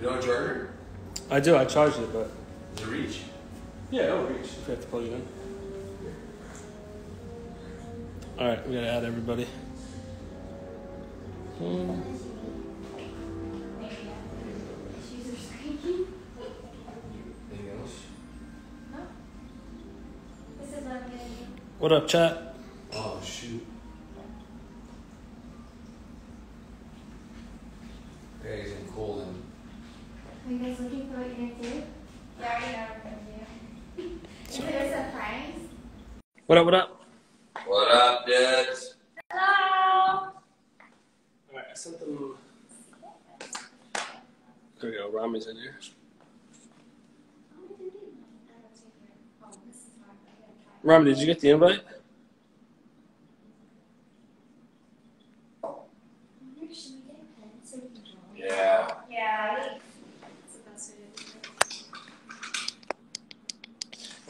You know a charger? I do. I charged it, but Does it reach? yeah, it'll reach if you have to plug it in. All right, we gotta add everybody. Hmm. What up, chat? Oh shoot. Peggy's in cold and Are you guys looking for what you're gonna do? Yeah, I know what we're. Is it a surprise? What up? What up? What up, dudes? Hello! All right, I sent them. There we go. Rami's in here. Rami, did you get the invite? Yeah. Yeah.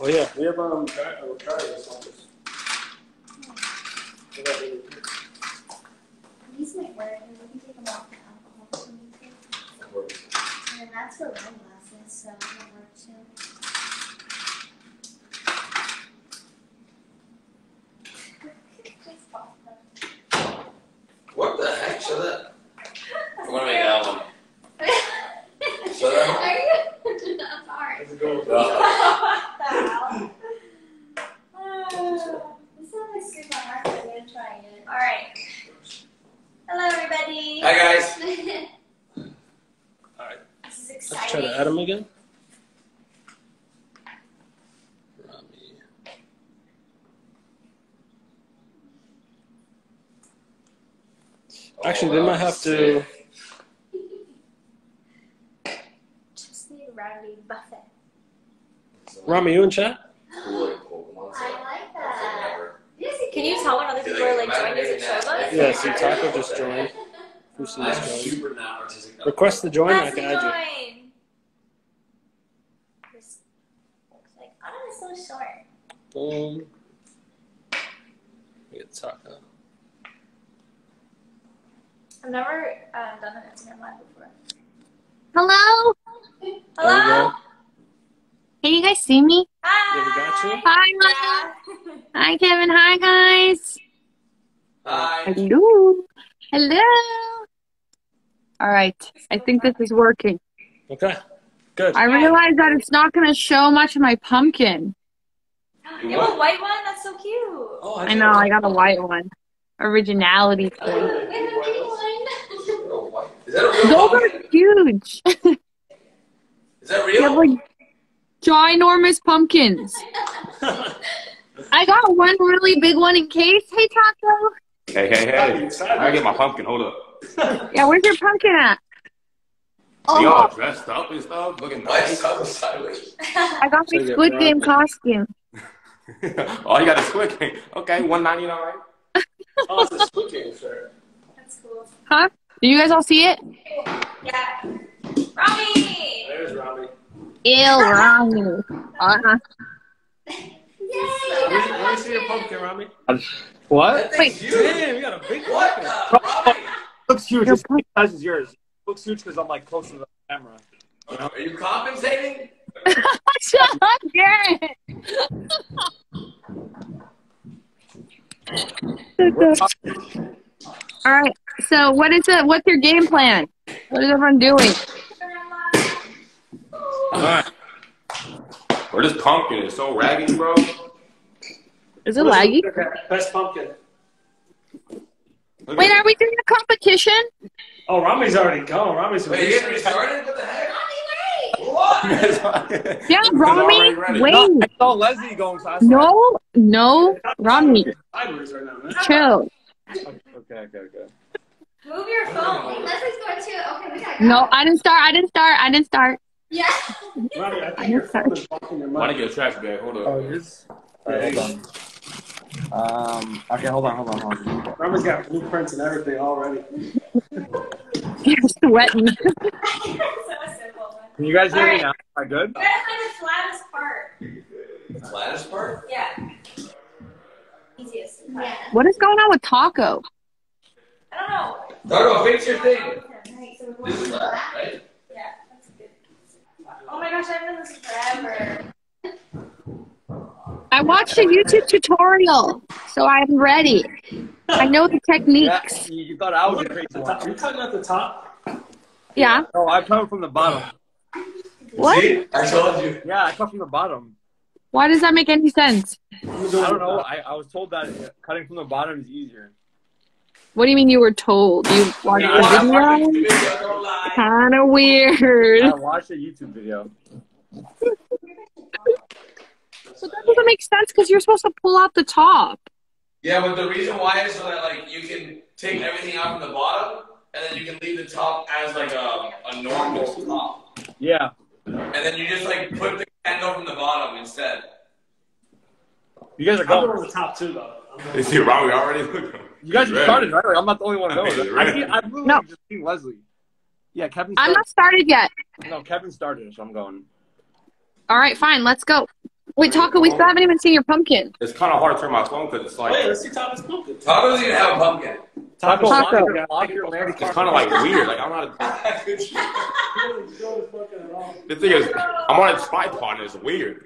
Oh yeah, we have um Car- uh, Carlos on this. These might work, and we can take them off the alcohol. if we need to. And then that's for wine glasses, so that'll work too. Just pop them. What the heck? Shut up. I'm gonna make an album. Shut up. Are you? I'm sorry. How's it going? Uh, This sounds like super hard, but I'm gonna try it. Alright. Hello, everybody. Hi guys. All right, this is let's try to add him again. Rami. Actually, they Oh, might have to. Just need a rowdy buffet. Rami, you in chat? Cool, like Pokemon I stuff. like That's that. never- Can you tell when other people are like joining? Does it show us? Yeah, see, Taco just joined. Who's I'm just joined? super not artistic. Request to join, I can the add you. join. Looks like Oh, it's so short. Boom. We get Taco. I've never um, done an Instagram live before. Hello? Hello. Can you guys see me? Hi. Yeah, we got you. Hi, Mom. Yeah. Hi, Kevin. Hi, guys. Hi. Hello. Hello. All right. I think this is working. Okay, good. I realize that it's not going to show much of my pumpkin. You have a white one? That's so cute. Oh, I know. I got a white one. Originality. thing. Is that a real Those are huge. Is that They have real? like ginormous pumpkins. I got one really big one in case. Hey, Taco. Hey, hey, hey. I gotta get my pumpkin. Hold up. Yeah, where's your pumpkin at? We Oh, all dressed up and stuff, looking Why nice. is that sideways? I got So my Squid. Game costume. oh, you got a squid game. Okay, one ninety nine. Oh, it's a Squid Game shirt. That's cool. Huh? Do you guys all see it? Yeah. Rami. There's Robbie. Ew, wrong. Uh-huh. Let me, let me see your pumpkin, Rami. What? That thing's huge. Damn, you got a big What pumpkin. Looks huge. Your It's the same size as yours. Looks huge because I'm like closer to the camera. Are you compensating? Shut up, Garrett. all right. So, what is it? What's your game plan? What is everyone doing? All right. Bro, this pumpkin is so raggedy, bro. Is it laggy? Best pumpkin. Look Wait, are we doing a competition? Oh, Rami's already gone. Rami's Wait, you started? What the heck? What? Yeah, Rami. Wait. No, I saw Leslie going fast. No, no, Rami, right now, man. chill. Okay, okay, okay. Move your phone. Leslie's going too. Okay, we gotta go. No, I didn't start. I didn't start. I didn't start. Yeah. Rami, I think your phone is blocking your Why mic. to get a trash bag? Hold up. Oh, it is? Alright, hold on. Um, okay, hold on, hold on, hold on. Rami's got blueprints and everything already. You're sweating. so simple. Can you guys hear me now? Am I good? You gotta find the flattest part. The flattest part? Yeah. Easiest. Yeah. What is going on with Taco? I don't know. Dargo, fix your thing. Alright, so This is to flat, that. right? gosh, I've done this forever. I watched a YouTube tutorial, so I'm ready. I know the techniques. Yeah, you thought I was a crazy one. You cutting at the top? Yeah. Oh, I cut from the bottom. What? See? I told you. Yeah, I cut from the bottom. Why does that make any sense? I don't know. I, I was told that cutting from the bottom is easier. What do you mean you were told? You watched Yeah, the video? Video, don't lie. Kind of weird. I watched a YouTube video. So that doesn't make sense because you're supposed to pull out the top. Yeah, but the reason why is so that like you can take everything out from the bottom, and then you can leave the top as like a, a normal top, Yeah. and then you just like put the candle from the bottom instead. You guys are I'm going going. on the top too, though. I'm going- You see Robbie already? You guys Ready. started, right? Like, I'm not the only one going. He's I ready. see, I've literally No. just seen Leslie. Yeah, Kevin I'm not started yet. No, Kevin started, so I'm going. All right, fine. Let's go. Wait, Taco, we still haven't even seen your pumpkin. It's kind of hard to turn my phone because it's like. Wait, let's see Thomas Pumpkin. Taco doesn't even have a pumpkin. Taco, Taco. lock your- lock your Larry it's kind of like weird. Like I'm not. Good. The thing is, I'm on a tripod and it's weird.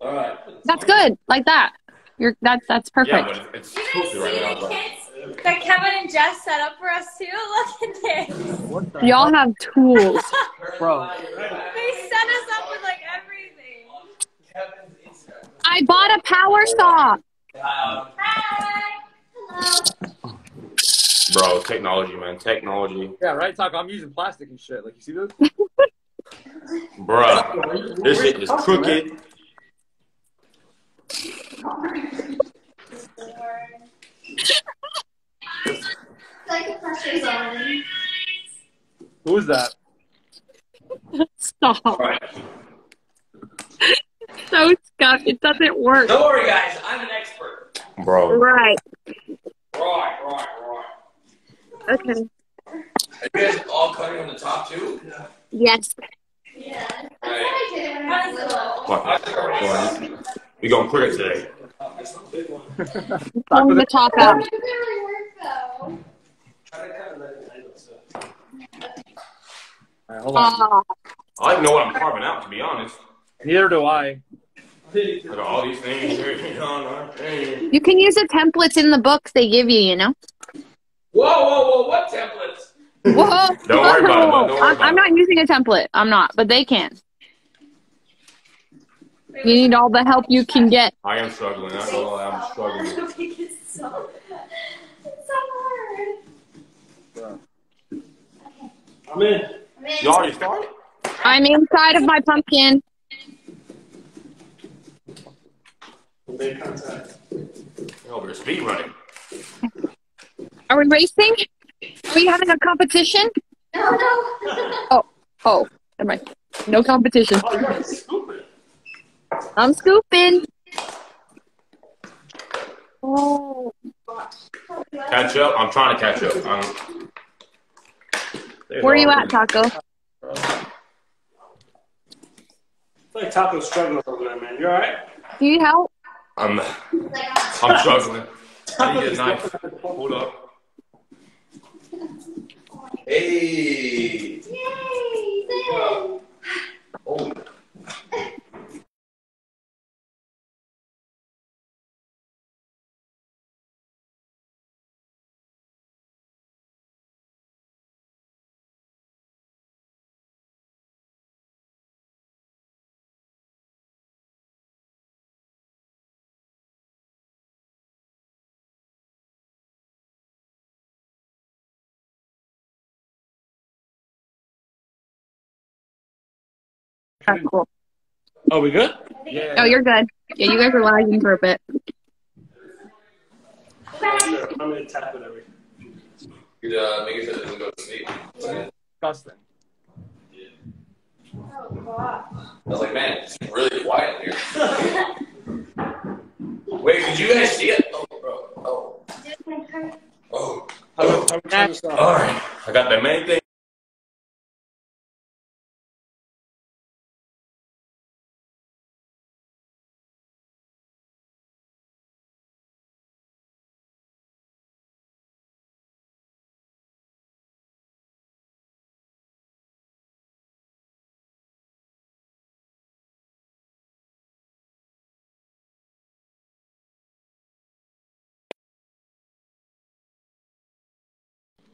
All right. That's good. Like that. You're that's that's Yeah, perfect. but it's You guys see right the But kits that Kevin and Jess set up for us too? Look at this. Y'all have tools. Bro. They set us up with like everything. Kevin's Instagram. I bought a power saw. Hi. Hello. bro, technology, man, technology, Yeah, right, Taco. I'm using plastic and shit. Like, you see this? bro. This shit is crooked. Like a pressure zone. Who is that? Stop. all right. So Scott, it doesn't work. Don't worry, guys. I'm an expert. Bro, Right. Right, right, right. Okay. Are you guys all cutting on the top too? Yes. Yeah. That's Right. What I did when I was little. fuck I it. think I already we going cricket today. Big the top How out. did it really work though? Try to cut it like an angle, so. All right, hold on. Ah, I don't know what I'm carving out, to be honest. Neither do I. I got all these things here. you know, hey. you can use the templates in the books they give you. You know. Whoa, whoa, whoa! What templates? Whoa. Don't worry about it. Don't worry I'm, about I'm it. not using a template. I'm not, but they can. You need all the help you can get. I am struggling. I know I'm struggling. it's so, it's so hard. I'm in. I mean, You already started? I'm inside of my pumpkin. Big contact. Yo, we're speed running. Are we racing? Are we having a competition? no, no. Oh, oh, never mind. No competition. Oh, you're scooping. I'm scooping. Oh, Catch up. I'm trying to catch up. Um, where are you at, Taco? I feel like Taco's struggling over there, man. You alright? Do you need help? I'm, I'm struggling. I need a knife. Hold up. Hey. Yay! Oh. Oh, cool. Oh, we good? Yeah. Oh, you're good. Yeah, you guys are lagging for a bit. I'm gonna tap it every. You'd uh, make it so it doesn't go to sleep. disgusting. Oh, God. I was like, man, it's really quiet here. Wait, did you guys see it? Oh, bro. Oh. Did it hurt? Oh. How do how do we turn this off? All right. I got the main thing.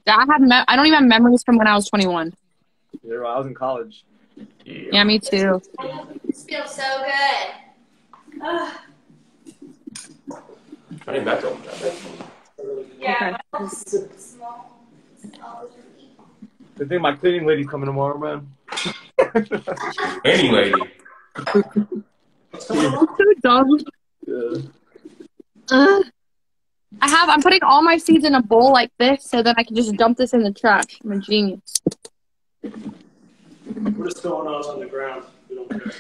I have me- I don't even have memories from when I was 21. Yeah, I was in college. Yeah, me too. This feels so good. Ugh. I think that's open. I bet. Yeah. Small. Always repeat. Good thing my cleaning lady's coming tomorrow, man. Any lady. So dumb. Yeah. Ugh. I have. I'm putting all my seeds in a bowl like this, so then I can just dump this in the trash. I'm a genius. We're just throwing ours on the ground. We don't care.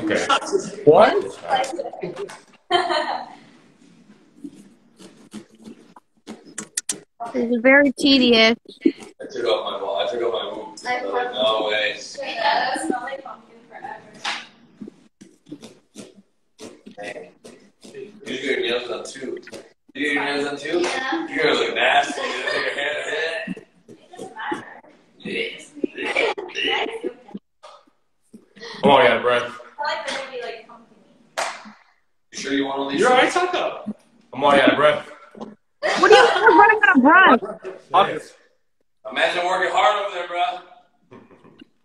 Okay. What? This is very tedious. I took off my ball. I took off my boots. I I was like, no way. Yeah, that smelled like pumpkin forever. Dang. You get your nails done too. You get your nails done too? Yeah. Your nails look nasty. You take your hair. It doesn't oh, matter. Come on, you got a breath. I like that it'd like pumpkin. You sure you want all these? You're alright. Taco. Come on, you got a breath. What are you I'm running out of breath? Yes. Imagine working hard over there, bro.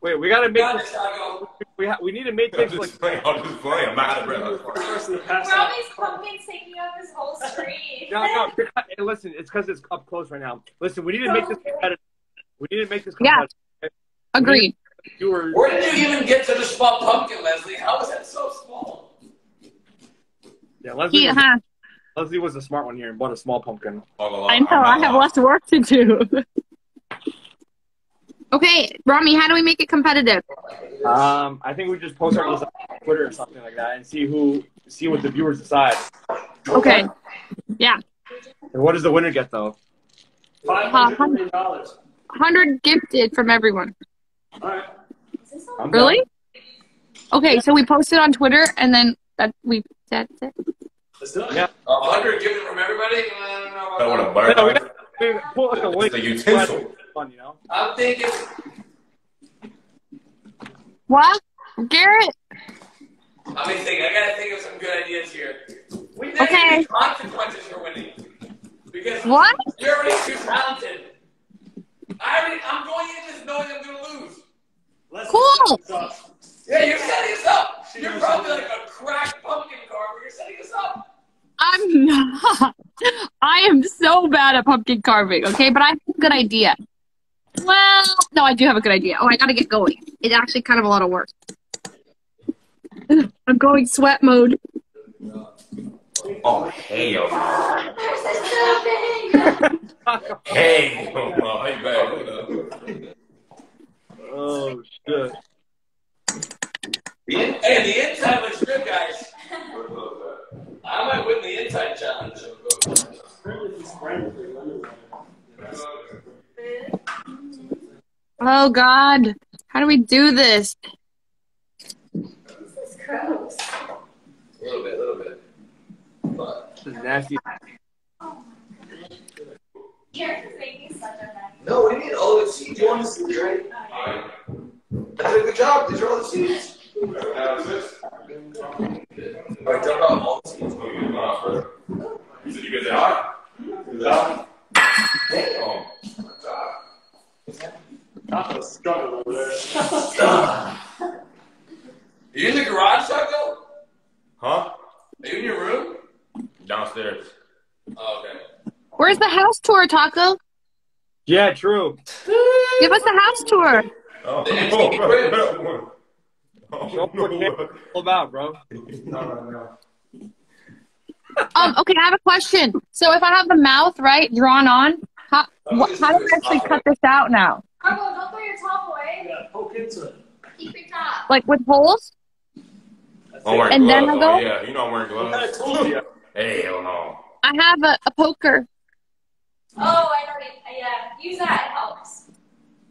Wait, we gotta make Got this. this, Taco. We ha- we need to make things I'm this like. just playing. I'm just playing. I'm out of breath. First in the past. Robbie's pumpkin's taking up his whole screen. No, no. you're hey, listen, it's because it's up close right now. Listen, we need to make this competitive. We need to make this Yeah. Agreed. You were. Where did you even get to the small pumpkin, Leslie? How is that so small? Yeah, Leslie. He, Was, huh? Leslie was a smart one here and bought a small pumpkin. I know. I have less work to do. okay, Rami, how do we make it competitive? Um, I think we just post our list on Twitter or something like that and see who see what the viewers decide. Okay. Yeah. And what does the winner get though? Five hundred million dollars. 100 gifted from everyone. Alright. I'm Really? Okay, so we post it on Twitter and then that we that's it. Let's do it. Yeah. A hundred given from everybody? I don't know That would about have that. burned. No, we got we put like a. It's a utensil. Fun, you know. I'm thinking. What? Garrett? Let me think. I gotta think of some good ideas here. We think Okay. consequences for winning. Because What? you're already too talented. I already, I'm going in just knowing I'm gonna lose. Let's Cool. Yeah, you're setting us up. You're probably like a cracked pumpkin carver. You're setting us up. I'm not. I am so bad at pumpkin carving, okay? But I have a good idea. Well, no, I do have a good idea. Oh, I gotta get going. It's actually kind of a lot of work. I'm going sweat mode. Oh, hell. There's a stuffing. Hey. Oh, you better. Oh shit. The in, hey, the inside looks good, guys. I might win the inside challenge. Oh God, how do we do this? This is gross. A little bit, a little bit. But This is nasty. You're making such a mess. no, we need all the seeds. You want the seeds, right? I did a good job. These are all the seeds. Alright, dump out all the seeds. Did you get that? Damn. Taco's struggling over there. You in the garage, Taco? Huh? Are you in your room? Downstairs. Oh, okay. Where's the house tour, Taco? Yeah, true. Give us the house tour. Oh, The empty oh, crib. oh, Don't put no. all about, bro. Um, okay, I have a question. So if I have the mouth right drawn on, how, wh- how do I actually uh, cut this out now? Marco, don't throw your top away. You gotta poke into it. Keep your top. Like with holes? That's I'm wearing And gloves. then I oh, go- yeah, you know I'm wearing I gloves. told you. Hell no. I have a, a poker. Oh, I already. Uh, yeah, use that. It helps.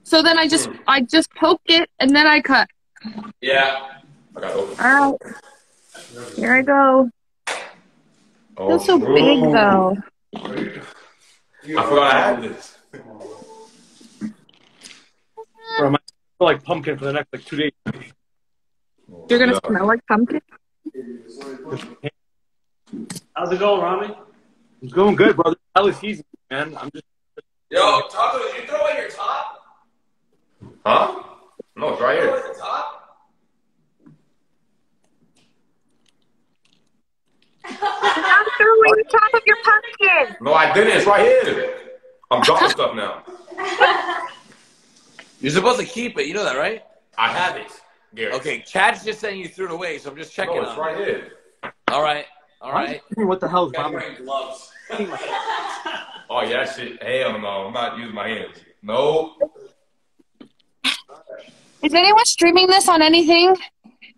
So then I just hmm. I just poke it and then I cut. Yeah. I got open. All right. Here I go. Oh, Feels so big though. I forgot I had this. Bro, my feel like pumpkin for the next like two days. You're gonna Yeah. smell like pumpkin. How's it going, Rami? It's going good, brother. Hell is season, man. I'm just Yo, Taco, did you throw away your top? Huh? No, it's right Throw here. Away the top? Not throwing the top of your pumpkin. No, I didn't. It's right here. I'm dropping stuff now. You're supposed to keep it. You know that, right? I have it. Gary. Okay, Chad's just saying you threw it away, so I'm just checking No, it's on right here. All right. All right. What the hell is Guys wearing gloves. Oh, yeah, shit. Hell no. I'm not using my hands. No. Is anyone streaming this on anything?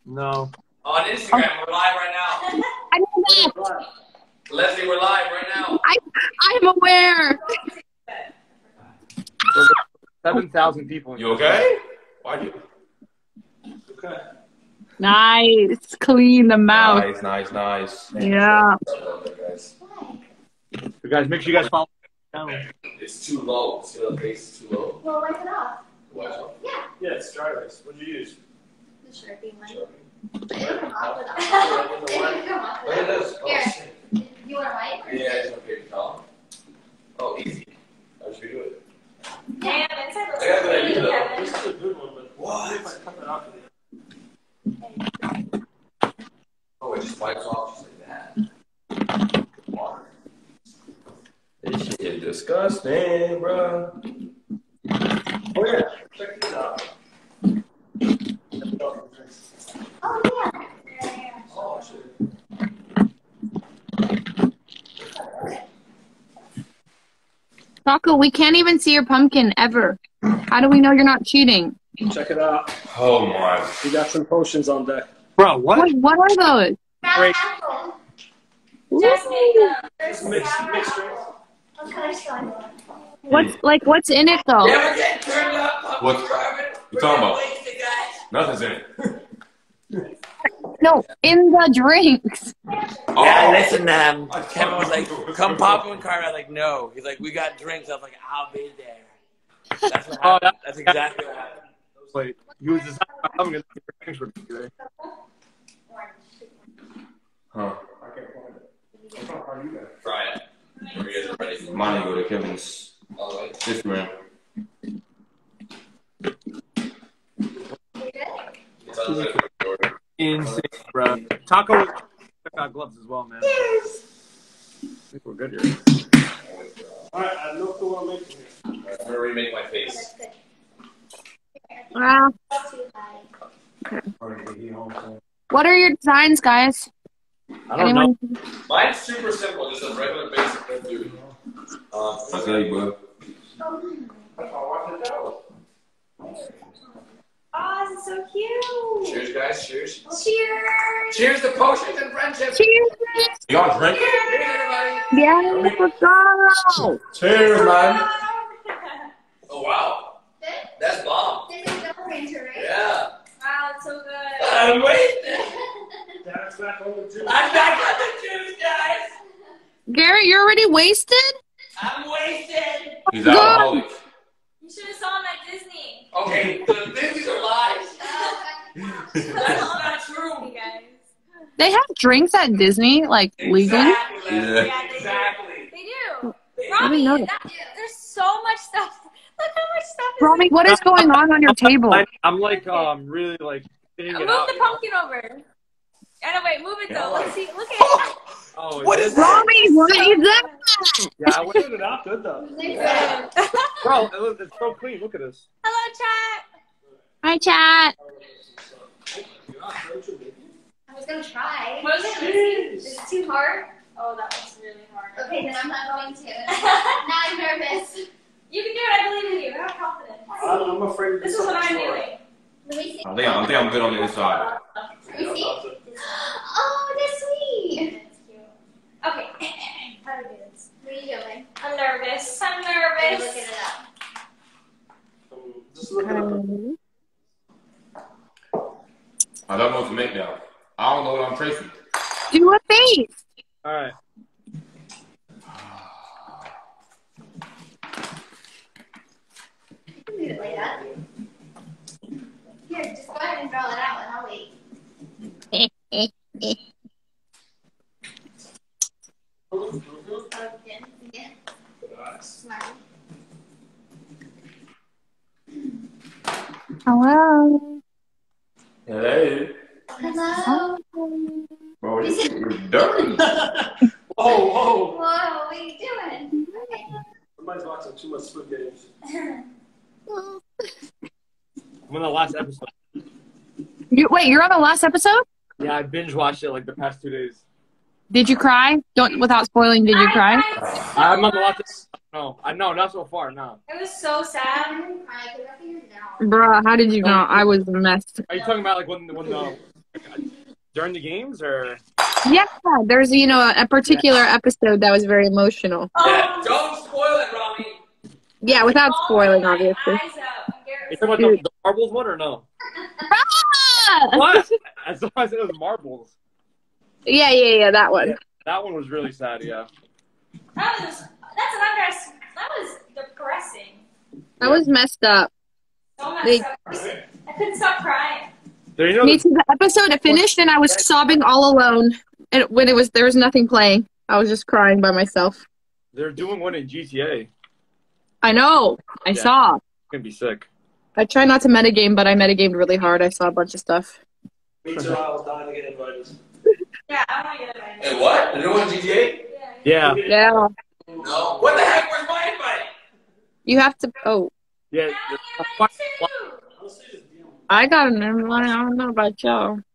No. On Instagram, we're live right now. I know that. Leslie, we're live right now. I, I'm aware. Seven thousand people. You okay? Why you? Okay. Nice. Clean the mouth. Nice, nice, nice. Yeah. You guys, make sure you guys follow. It's too low. See the face is too low. Well, wipe it off. Watch out. Yeah, Yeah, it's dry erase. What did you use? the Sharpie one. Come this. You want to? Yeah, it's a paper towel. Oh, easy. Should we do it? Damn. This is a good one, but What? Oh, it just wipes off just like that. This shit is disgusting, bro. Oh yeah, check these out. Oh, yeah. Oh, shit. Taco, we can't even see your pumpkin ever. How do we know you're not cheating? Check it out. Oh my. We got some potions on deck. Bro, what? What, what are those? Great. apple. Just make them. There's Mixed- mixed apple. What color's going on? What's like what's in it though? Yeah, we're getting turned up. Puppy What- Carvin. you We're talking about? Nothing's in it. No, in the drinks. Oh. Yeah, listen, um, I Kevin was like, come pop one card. I was like, no. He's like, we got drinks. I was like, I'll be there. That's what Oh, happened. that- That's exactly what happened. Like, he was just by I'm gonna get drinks for today. Huh. Try it. Whenever you guys are ready. Mine go to Kevin's All the way. Instagram. It's on the order. Insane, bro. Taco, check out gloves as well, man. I think we're good here. Alright, I have no clue what I'm making here. I'm gonna remake my face. Wow. That's too high. What are your designs, guys? I don't know. Anyone? Mine's super simple, just a regular basic red dude. Uh, I tell you, bro. Oh, this is so cute. cheers, guys. Cheers. Cheers. Cheers to potions and friendship. Cheers! Y'all drink? Cheers, everybody. Yeah, let's go! Cheers, man. Oh wow, Good. that's bomb. This is double ranger, right? Yeah. Wow, it's so good. Uh, I'm wasted. Dad's back on the juice. I'm back on the juice, guys. Garrett, you're already wasted? I'm wasted. He's alcoholic. You should have saw him at Disney. Okay, the Disney's are lies. That's not true. You guys. They have drinks at Disney, like legally? Exactly. Yeah. Yeah, they Exactly. They do. They- I Robbie, that, there's so much stuff. Look how much stuff is Romy, what is going on on your table? I, I'm like, um, really like thinning Move it out. the you know? pumpkin over. I know, wait, move it though. Yeah. Let's see. Look at it. Oh, What is is it? Romy, what is that? Yeah, I went it out good though. Yeah. Bro, it was, it's so clean. Look at this. Hello, chat. Hi, chat. I was gonna try. What is it? Is it too hard? Oh, that was really hard. Okay, then I'm not going to. now I'm nervous. You can do it. I believe in you. Have confidence. I'm, I'm afraid This is what I'm doing. Let me see. I think, I think I'm good on the inside. Let me see. Oh, that's sweet. It's cute. Okay. How do we do this? What are you doing? I'm nervous. I'm I'm nervous. looking it up. Um, Just look at it. I don't know what to make now. I don't know what I'm tracing. Do a face. All right. You can do it like that. Here, just go ahead and draw it out and I'll wait. Pumpkin. Hello. Hello. Hello. Whoa, this is dirty. whoa, whoa. Whoa, what are you doing? Somebody's watching too much Squid Games. I'm on the last episode. You, wait, you're on the last episode? Yeah, I binge watched it like the past two days. Did you cry? Don't without spoiling. Did you cry? I'm on the last. No, I no, not so far. No. It was so sad. I'm crying because I figured it out. Bruh, how did you know? I was messed. Are you talking about like when when the during the games or? Yeah, there's you know a particular episode that was very emotional. Oh, yeah, don't spoil it, Robbie. Yeah, without oh, spoiling, Oh, my obviously. eyes out. You talking about the, the marbles one or no? What? I thought I said it was marbles. Yeah, yeah, yeah, that one. That one was really sad. Yeah. That was that's an undress. That was depressing. That was messed up. So much. They- I couldn't stop crying. There, you know, Me too. The episode it finished and I was sobbing all alone. And when it was there was nothing playing, I was just crying by myself. they're doing one in GTA. I know. I Yeah. saw. gonna be sick. I try not to metagame, but I metagamed really hard. I saw a bunch of stuff. Me too. I was dying to get invited. Yeah, I want to get it. Hey, what? The new one GTA? Yeah. Yeah, Yeah. No. What the heck? Where's my invite? You have to. Oh, yeah. Now you have it too. I'll say this deal. I got an invite. I don't know about y'all.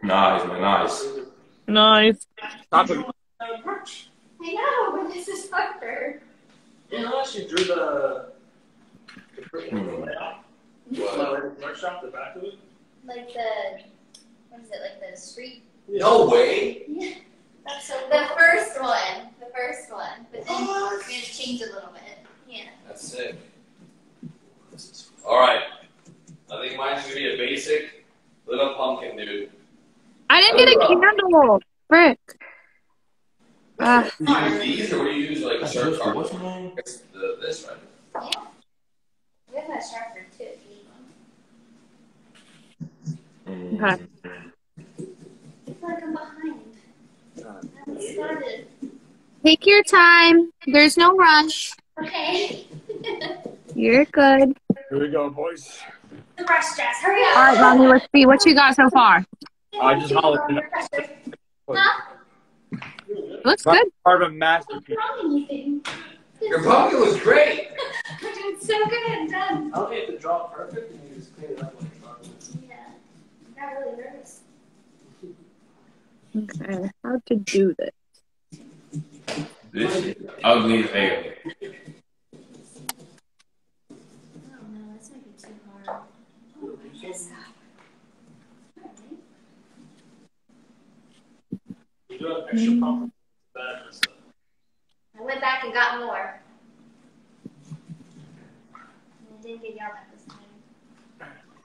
Nice, man, nice. Nice. Top of- I know, but this is harder. You know, she drew the. the freaking Hmm. layout. What? Like, workshop, the back of it. Like the, what is it, like the street? No way. That's so The first one. The first one. But then we're going to change a little bit. Yeah. That's sick. All right. I think mine's gonna be a basic little pumpkin dude. I didn't get a candle. Frick. Do you use these or do you use like search art? What's your name? It's the, this right? We have a sharpener too if you need one. Okay. I feel like I'm behind. I. Take your time. There's no rush. Okay. You're good. Here we go, boys. The brush dress. Hurry up. right, Mommy. Let's see what you got so far. I just hollered. Huh? Looks good. Part of a masterpiece. Your pumpkin was great. We're doing so good and done. I don't get to draw perfect and you just clean it up like a drawing. Yeah. I got really nervous. Okay. How to do this? This shit ugly as hell. Oh no, this might be too hard. Oh, I guess. You do extra pump back stuff. I went back and got more. And I didn't get yelled at this time.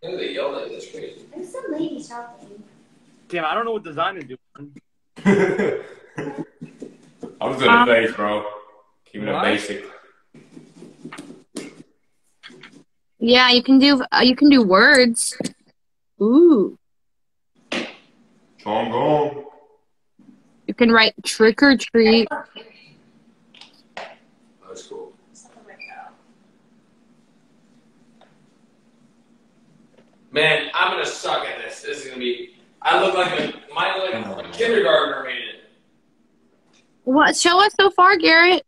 Look at they yelled at this crazy. There's some lady shopping. Damn, I don't know what design to do. I was doing the face, bro. Keeping it basic. Yeah, you can do. Uh, you can do words. Ooh. So I'm going. You can write trick or treat. That's cool. Something like that. Man, I'm gonna suck at this. This is gonna be. I look like a. Mine look like a kindergartner made it. What? Show us so far, Garrett.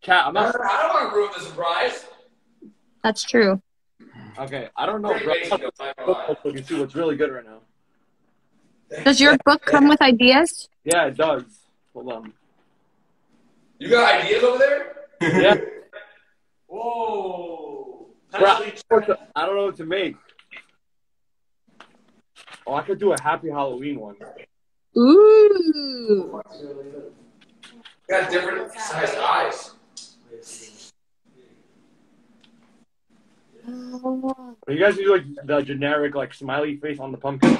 Cat, I'm I not. don't want to ruin the surprise. That's true. Okay, I don't know. Pretty Bro. basic, though, I'm not gonna lie. See what's really good right now. Does your book come with ideas? Yeah, it does. Hold on. You got ideas over there? Yeah. Whoa! Bro, I don't know what to make. Oh, I could do a happy Halloween one. Ooh. Got different sized eyes. Are you guys do like the generic like smiley face on the pumpkin?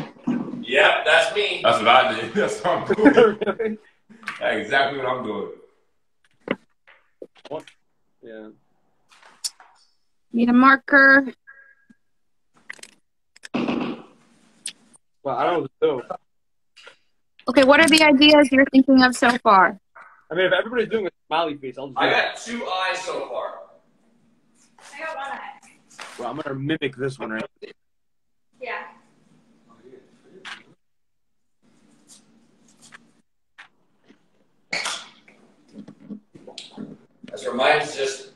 Yep, that's me. That's what I did. That's what I'm doing. Really? That's exactly what I'm doing. Yeah. Need a marker. Well, I don't know what to do. Okay, what are the ideas you're thinking of so far? I mean, if everybody's doing a smiley face, I'll just do I it. got two eyes so far. I got one eye. Well, I'm gonna mimic this one right. Yeah. That's where mine's just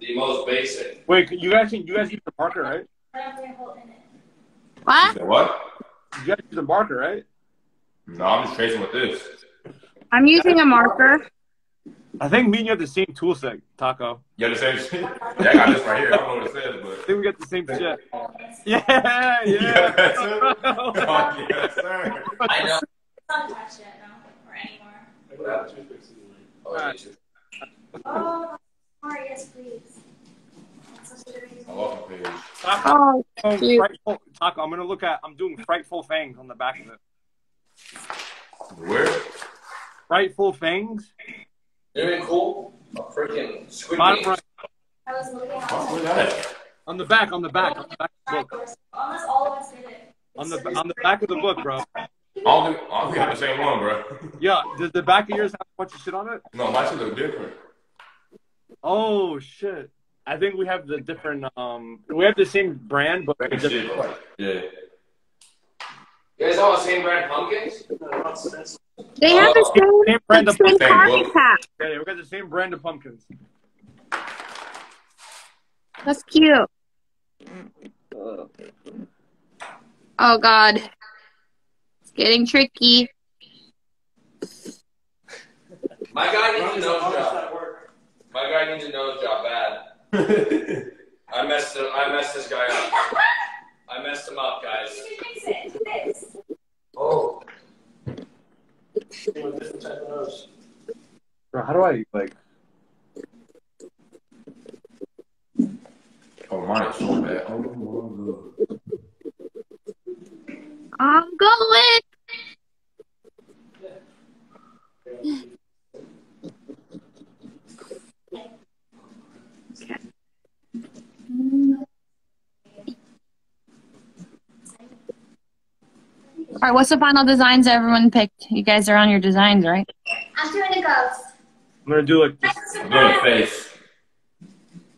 the most basic. Wait, you guys you guys use the marker, right? Whatever you're holding it. What? What? You guys use the marker, right? No, I'm just tracing with this. I'm using a marker. I think me and you have the same tool set, Taco. You understand? yeah, I got this right here. I don't know what it says, but. I think we got the same shit. Yeah, yeah. Yeah, that's it. Oh, yes, sir. I know. Don't touch it, no. Or anymore. Oh, you. Oh, sorry, yes, please. That's such a good reason. I lost my page. Taco, Oh, cute. frightful, Taco, I'm gonna look at. I'm doing frightful fangs on the back of it. Where? Frightful fangs. You know what'd cool? A freaking squid Bottom right, I was looking at Oh, where's that at? on the back, on the back, on the back of the book, Unless all of us did it. on the on the back of the book, bro. I don't think, I don't think I have the same one, bro. Yeah, does the back of yours have a bunch of shit on it? No, mine should look different. Oh shit! I think we have the different. Um, we have the same brand, but Same it's shit. different. Yeah. You guys all the same brand pumpkins? They have the same, Same brand the of same Same carving book. pack. Yeah, we got the same brand of pumpkins. That's cute. Oh God, it's getting tricky. My guy needs a nose job. My guy needs a nose job bad. I messed him, I messed this guy up. I messed him up, guys. You can fix it. Do this. Oh. Bro, how do I like? oh, mine is so bad. Oh, my God. I'm going. All right, what's the final designs everyone picked? You guys are on your designs, right? I'm doing a ghost. I'm gonna do like this. I'm doing a face.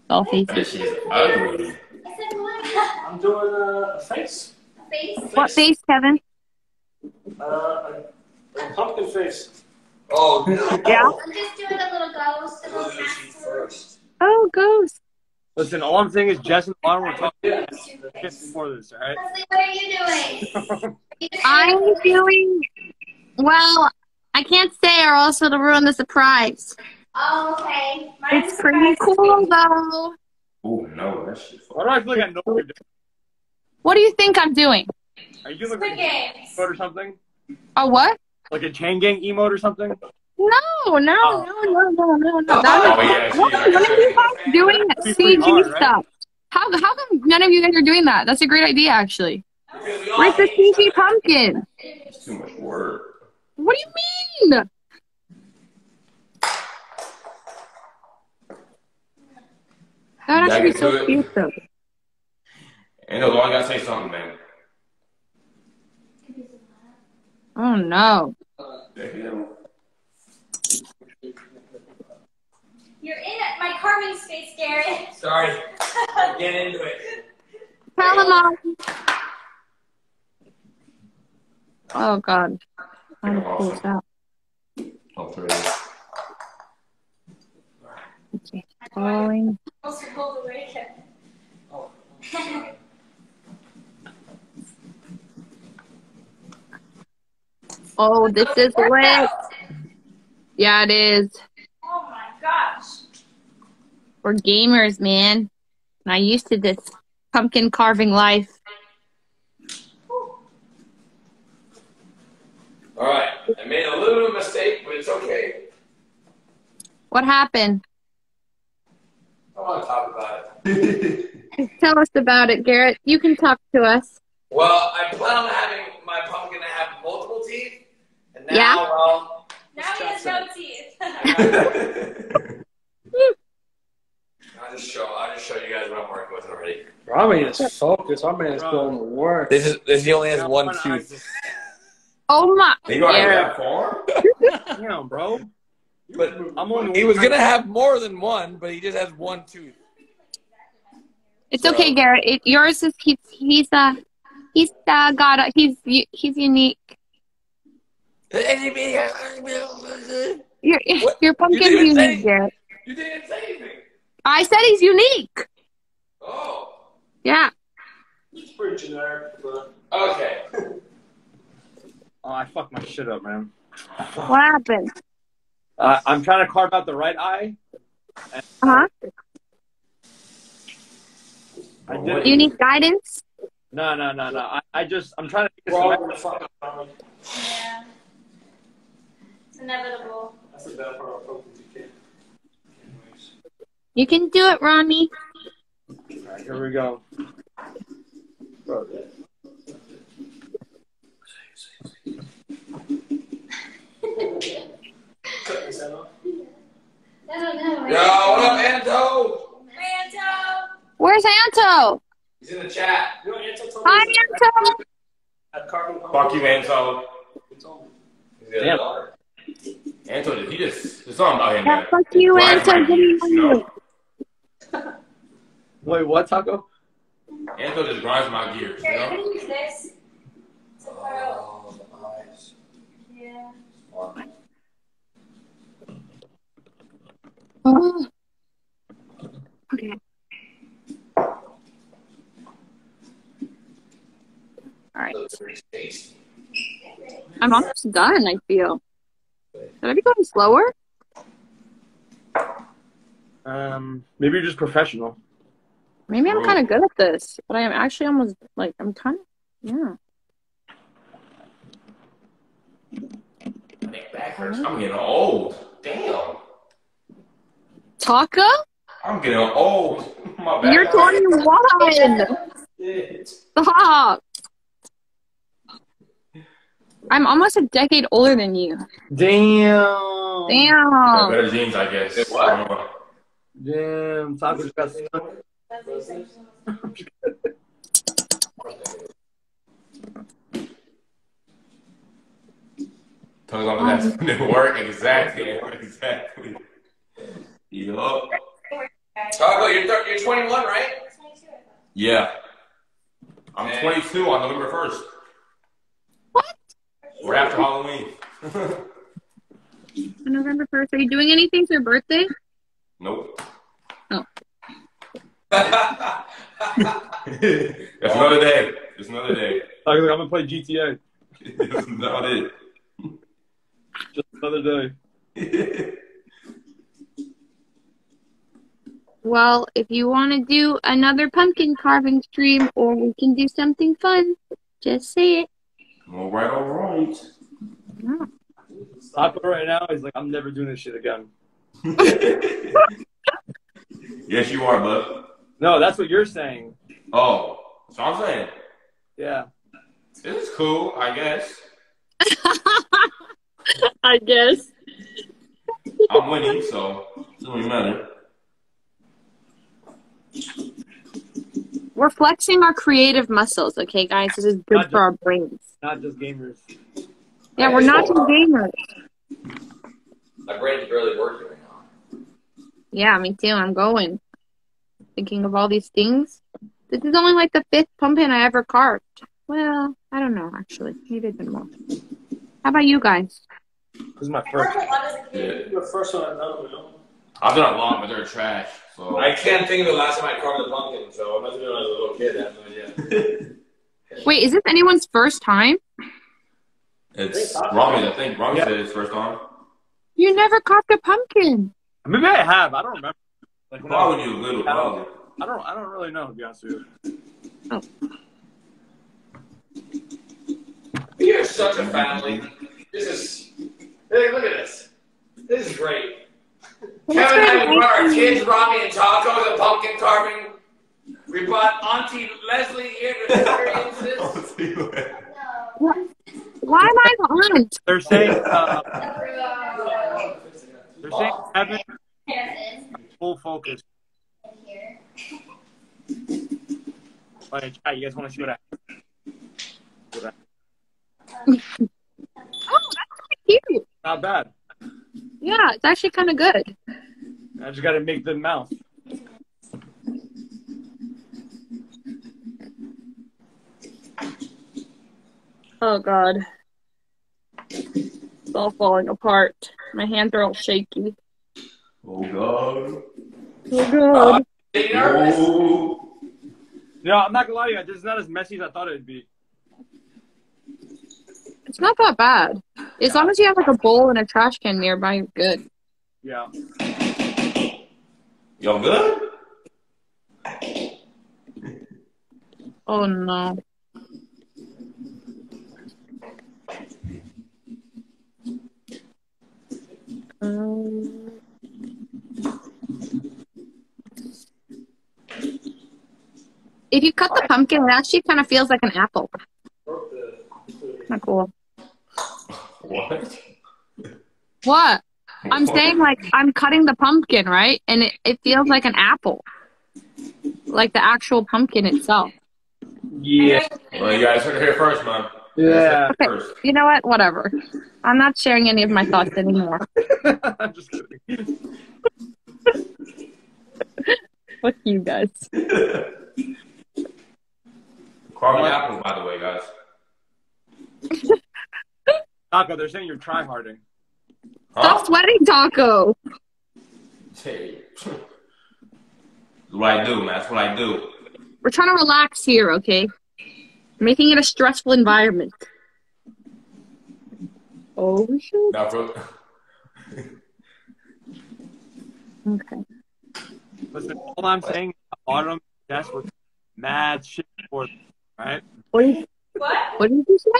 All faces. This is ugly. I said what? I'm doing a face. A face? What face, Kevin? Uh, a, a pumpkin face. Oh, no. Yeah. I'm just doing a little ghost, a little mask. first. Oh, ghost. Listen, all I'm saying is Jess and Lana were talking Yeah. shit before this, all right? Leslie, what are you doing? I'm doing well. I can't say, or else it'll ruin the surprise. Oh, okay. Mine's It's pretty cool, though. Oh, no, that shit. Why do I feel like I know what you're doing? What do you think I'm doing? Are you doing Squid like a Games. emote or something? A what? Like a Chang Gang emote or something? Oh. No, no, no, no, no, no, no. That Oh, yeah, see, what I you guys doing That'd be pretty CG hard, right? stuff? How how come none of you guys are doing that? That's a great idea, actually. Like the CG pumpkin. It's too much work. What do you mean? That would actually be so it. cute, though. And no, I gotta say something, man. Oh no. You're in my carving space, Garrett. Sorry. Get into it. Tell them. Oh god. How to pull this out. Oh, for real. Okay. Following. Almost rolled away again. Oh, this is lit. Yeah, it is. Oh my gosh. We're gamers, man. I used to this pumpkin carving life. All right. I made a little mistake, but it's okay. What happened? I want to talk about it. Tell us about it, Garrett. You can talk to us. Well, I plan on having my pumpkin to have multiple teeth. And now, Yeah? well, Now he has no teeth. I'll just show I'll just show you guys what I'm working with already. Our man is focused. Our man is Bro. going to work. This is this he only has Got one tooth. just- Oh my. They got Garrett. that far? Damn, bro. But I'm on he was gonna have more than one, but he just has one tooth. It's So- okay, Garrett. It, yours is he's he's uh he's uh got a, he's he's unique. Your your pumpkin's didn't even say- unique, Garrett. You didn't say anything. I said he's unique. Oh. Yeah. It's pretty generic, but Okay. Oh, I fucked my shit up, man. What happened? Uh, I'm trying to carve out the right eye. Uh huh. I did You need guidance. No, no, no, no. I, I just I'm trying to we're all gonna some- fuck up. Yeah. It's inevitable. That's the bad part of pumpkins. You can't. can't. You can do it, Ronnie. Alright, here we go. Cut this head off. I don't know. Yo, what up, Anto? Manto! Where's Anto? He's in the chat. You know, Anto told Hi, Anto. Fuck you, Anto. He told me. He's got a Damn. Daughter. Anto, he just, there's something about him, Yeah, man. fuck you, Drives Anto. my Good gears, you morning. know? Wait, what, Taco? Anto just grinds my gears, you Here, you know? can use this. To put out. Oh, the eyes. Yeah. Oh. Okay. All right. Looks pretty tasty. I'm almost done, I feel. Should I be going slower? Um, maybe you're just professional. Maybe I'm kind of good at this, but I am actually almost like I'm kind of yeah. My back hurts. I'm getting old. Damn. Taco, I'm getting old. My back you're hurts. 21. Stop. I'm almost a decade older than you. Damn. Damn. better genes, I guess. Say what? I don't know. Damn. Taco's got stuff. That's the essential. Tongue on that didn't work. Exactly. Exactly. Yup. Taco, you're, thir- you're 21, right? Yeah. I'm 22 on November 1st. What? We're after Halloween. November 1st. Are you doing anything for your birthday? nope. Oh. That's another day. It's another day. I'm gonna play GTA. That's not it. Just another day. Well, if you want to do another pumpkin carving stream or we can do something fun, just say it. All right, all right. Stop it right now He's like, I'm never doing this shit again. yes, you are, bud. No, that's what you're saying. Oh, so I'm saying Yeah. this is cool, I guess. I guess. I'm winning, so it doesn't really matter. We're flexing our creative muscles, okay, guys? This is good Not for our brains. Not just gamers. Yeah, we're not just gamers. My brain's barely working right now. Yeah, me too. I'm going. Thinking of all these things. This is only like the fifth pumpkin I ever carved. Well, I don't know, actually. Maybe it's been more. How about you guys? This is my first. Yeah. a lot as a kid. You're the first one I know, you know. I've done a lot, but they're trash. So I can't think of the last time I carved a pumpkin, so I must have been when I was a little kid. I have no idea. Wait, is this anyone's first time? it's Ramee. I think Ramee Yeah. said his first time. You never carved a pumpkin. Maybe I have. I don't remember. Like when I, Probably when you were little, probably. I don't. I don't really know to be honest with you. Oh. You're such a family. This is. Hey, look at this. This is great. Kevin and I brought our kids, Ramee and Taco, the pumpkin carving. We brought Auntie Leslie here to experience this. No. Why am I the aunt? They're saying. Uh, they're saying Evan Harris full focus. in here. You guys want to see what I? Oh, that's cute. Not bad. Yeah, it's actually kind of good. I just got to make the mouth. Oh god. It's all falling apart. My hands are all shaky. Oh god. Oh god. Uh. You know, I'm not gonna lie to you, this is not as messy as I thought it'd be. It's not that bad. As long as you have like a bowl and a trash can nearby, you're good. Yeah. Y'all good? Oh no. Um, if you cut the pumpkin, it actually kind of feels like an apple. Kind of cool. What? What? I'm saying like I'm cutting the pumpkin, right? And it, it feels like an apple. Like the actual pumpkin itself. Yeah. Well, you guys heard it here first, man. Yeah. Okay. First. You know what? Whatever. I'm not sharing any of my thoughts anymore. I'm just kidding. Fuck you guys. Carving apples, by the way, guys. Taco, they're saying you're try harding. Stop Huh? sweating, Taco. Hey. That's what I do, man. That's what I do. We're trying to relax here, okay? Making it a stressful environment. Oh shit. Now for Okay. Listen, all I'm saying, autumn, that's what mad shit for, right? What did, What? what did you say?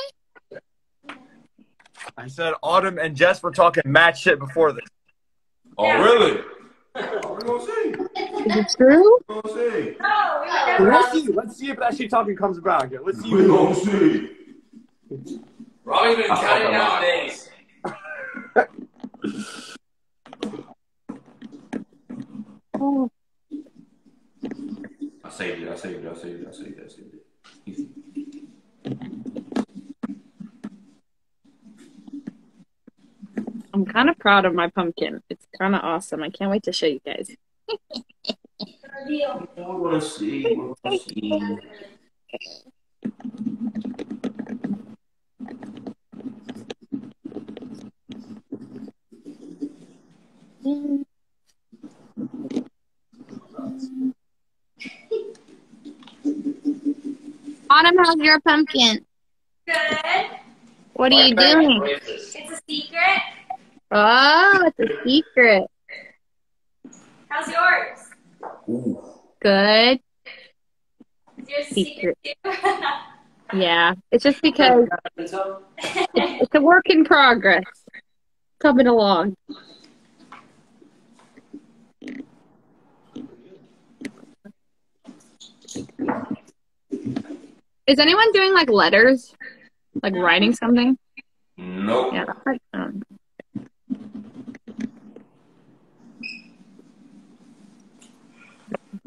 I said Autumn and Jess were talking mad shit before this. Oh, Yeah. really? We're gonna see. Is it true? We're gonna see. No, we would never. Let's see. Let's see if that shit talking comes about. here. Let's see. We're gonna see. Robbie's been counting down days. Oh, I saved it. I saved it. I saved it. I saved it. I saved it. I'm kind of proud of my pumpkin. It's kind of awesome. I can't wait to show you guys. Reveal. I see. I wanna see. Autumn, how's your pumpkin? Good. What are you doing? It's a secret. Oh, it's a secret. How's yours? Ooh. Good. Is yours a secret too? Yeah. It's just because it's a work in progress. Coming along. Is anyone doing like letters? Like writing something? Nope. Yeah, that's like um,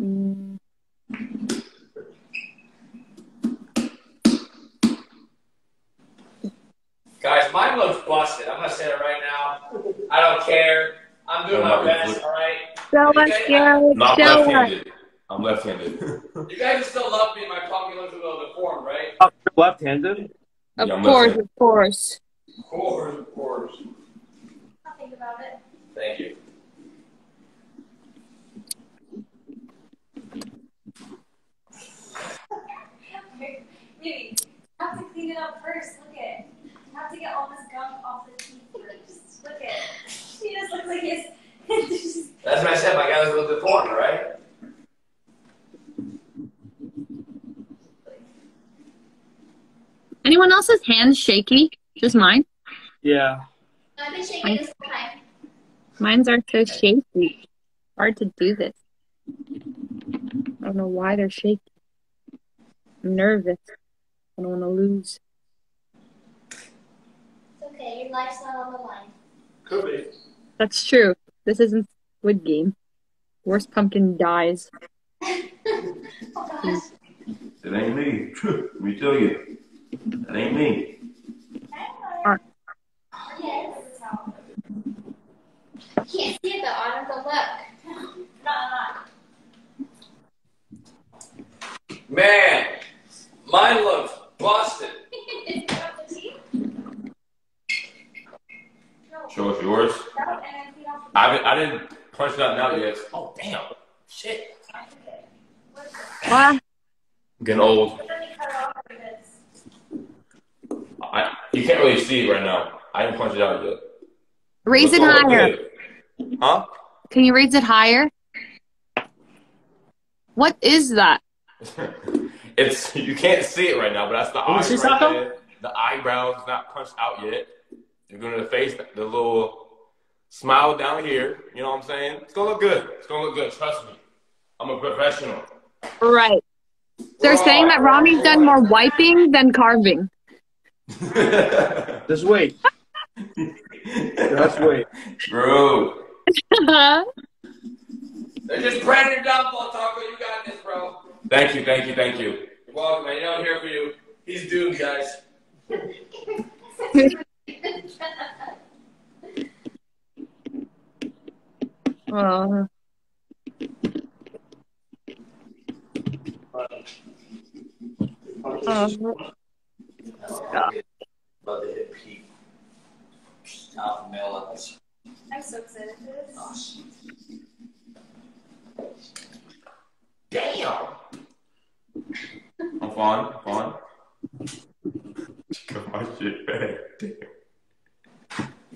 mm, Guys, mine looks busted. I'm gonna say it right now. I don't care. I'm doing my best, all right? Show us, Garrett. No, I'm Show left-handed. I'm left-handed. You guys still love me. My pumpkin looks a little deformed, right? Left-handed. Of Yeah, I'm course, of course. Of course, of course. I'll think about it. Thank you. Maybe. I have to clean it up first. Look at it. I have to get all this gunk off the teeth first. Look at it. She just looks like it's. That's what I said. My guy looks a little bit deformed, right? Anyone else's hands shaky? Just mine? Yeah. I've been shaking this whole time. Mine's are so shaky. Hard to do this. I don't know why they're shaky. I'm nervous. I don't want to lose. It's okay. Your life's not on the line. Could be. That's true. This isn't Squid Game. Worst pumpkin dies. oh, it ain't me. Let me tell you. That ain't me. Can't see it. I look. Not. Man, mine looks busted. Show us yours. I I didn't punch it out yet. Oh damn! Shit. What? I'm getting old. Let me cut off of this. I, you can't really see it right now. I didn't punch it out yet. Raise it higher. good. Huh? Can you raise it higher? What is that? it's you can't see it right now, but that's the Let me right The eyebrows not punched out yet. You're gonna face the little smile down here. You know what I'm saying? It's gonna look good. It's gonna look good. Trust me. I'm a professional. Right. They're saying that Ramee's done more wiping than carving. Just wait. Just wait. Bro. They're just praying your downfall, Taco. You got this, bro. Thank you, thank you, thank you. You're welcome, man. You know I'm here for you. He's doomed, guys. Male levels. I'm this. Damn. I'm fine. Fine. My shit back.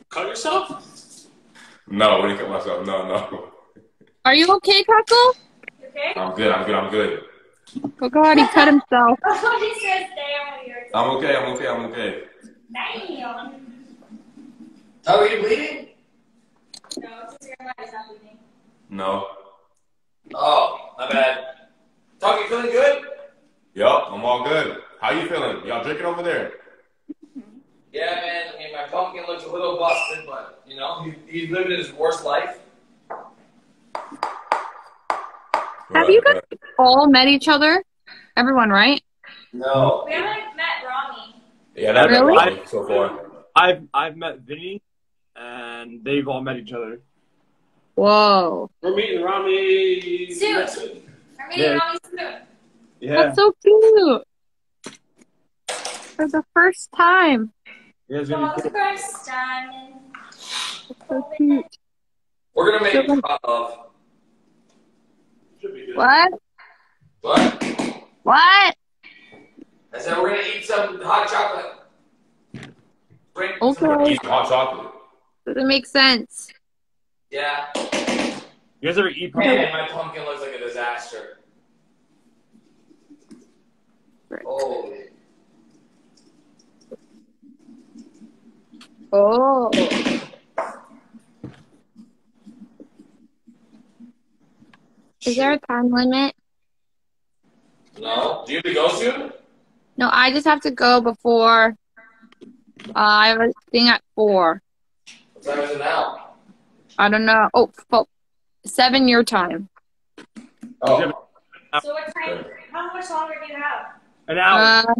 Cut yourself? No, I wouldn't cut myself. No, no. are you okay, Taco? Okay? I'm good. I'm good. I'm good. Oh God, he cut himself. Oh, he says damn when I'm okay. I'm okay. I'm okay. Damn. Taco, you bleeding? No, it's just your mind is not bleeding. No. Oh, my bad. Taco, you feeling good? Yup, I'm all good. How you feeling? Y'all drinking over there? Yeah, man. I mean, my pumpkin looks a little busted, but, you know, he, he's living his worst life. Have you guys all met each other? Everyone, right? No. We haven't met Ramee. Yeah, that's Really? really so far. I've I've met Vinny, and they've all met each other. Whoa, We're meeting Ramee Soon. We're meeting Yeah. Ramee soon. Yeah, that's so cute. For the first time. Yeah, it's For gonna be the cool. first time. So cute. We're going to make hot love. Should be good. What? What? What? I said we're going to eat some hot chocolate. Drink some- Okay. Eat hot chocolate. Doesn't make sense. Yeah. You guys ever eat pumpkin? Man, my pumpkin looks like a disaster. Holy. Oh. Is there a time limit? No? Do you have to go soon? No, I just have to go before. Uh, I have a thing at four. What time is it now? I don't know. Oh, fo- seven your time. Oh. So what time? How much longer do you have? An hour. Uh,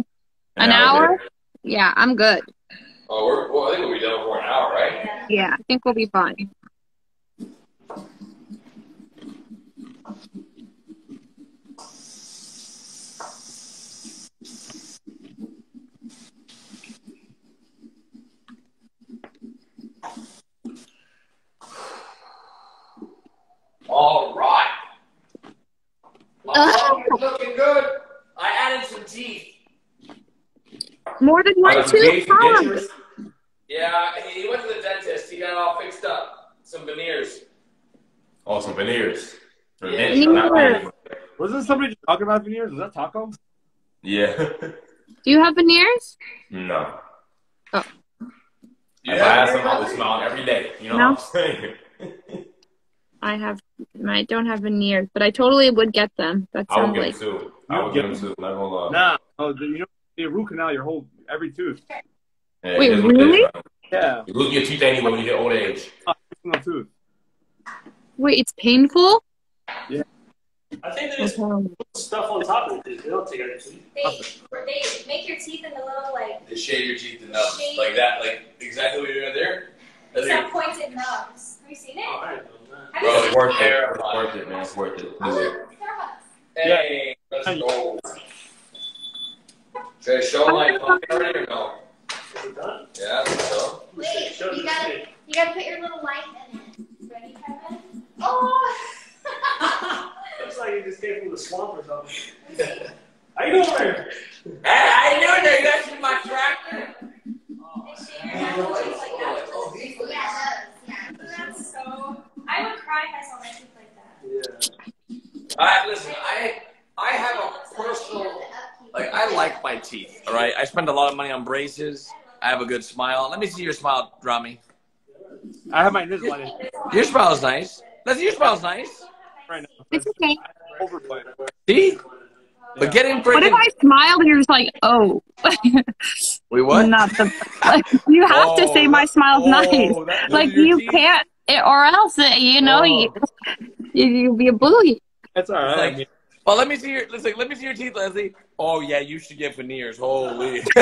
an hour? Yeah, I'm good. Oh, we're, well, I think we'll be done before an hour, right? Yeah. I think we'll be fine. All right. My looking good. I added some teeth. More than one tooth? gates and Tom. dentures? Yeah, he he went to the dentist. He got it all fixed up. Some veneers. Oh, some veneers. Yeah. Veneers. veneers. Wasn't somebody just talking about veneers? Was that Taco? Yeah. Do you have veneers? no. You If I had have some, I would smile every day. You know No. what I'm saying? I have. I don't have veneers, but I totally would get them. That sounds I would get like. them too. I would get them too. Not gonna. Nah. Oh, the- you know, the root canal, your whole every tooth. Yeah, Wait, it is what it is, really? man. Yeah, You lose your teeth anyway when you hit old age. Uh, single tooth. Wait, it's painful. Yeah. I think they just Okay. put stuff on top of it. They don't take anything. They they make your teeth into little like They shave your teeth enough. Shave. Like that, like exactly what you're doing there. That's some pointed nubs. Have you seen it? Oh, I didn't know that. Bro, it's worth it? it. It's worth it, man. It's worth it. Do it. Starbucks. Hey, let's go. Should I show my pumpkin already or no? Is it done? Yeah, so. Wait, you gotta, you gotta put your little light in it. Ready, Kevin? Oh. Looks like you just came from the swamp or something. How you doing there? Hey, how you doing there? You guys see my tractor? Is she your natural teeth like that? Oh, these Yeah, those, yeah. That's so. I would cry if I saw my teeth like that. Yeah. All right, listen. I I have a personal like. My teeth. All right. I spend a lot of money on braces. I have a good smile. Let me see your smile, Ramee. I have my Invisalign Your smile's nice. Let's. Your smile's nice. right now. It's okay. Overplay. See? But get in getting What if. I smiled and you're just like, oh, we what? not the. Like, you have to say my smile's Oh, nice. that- Like you teeth? can't, it- or else uh, you know you, you you'll be a bully. That's all right. Like- I mean, Well, let me see your. Let's like, let me see your teeth, Leslie. Oh yeah, you should get veneers. Holy.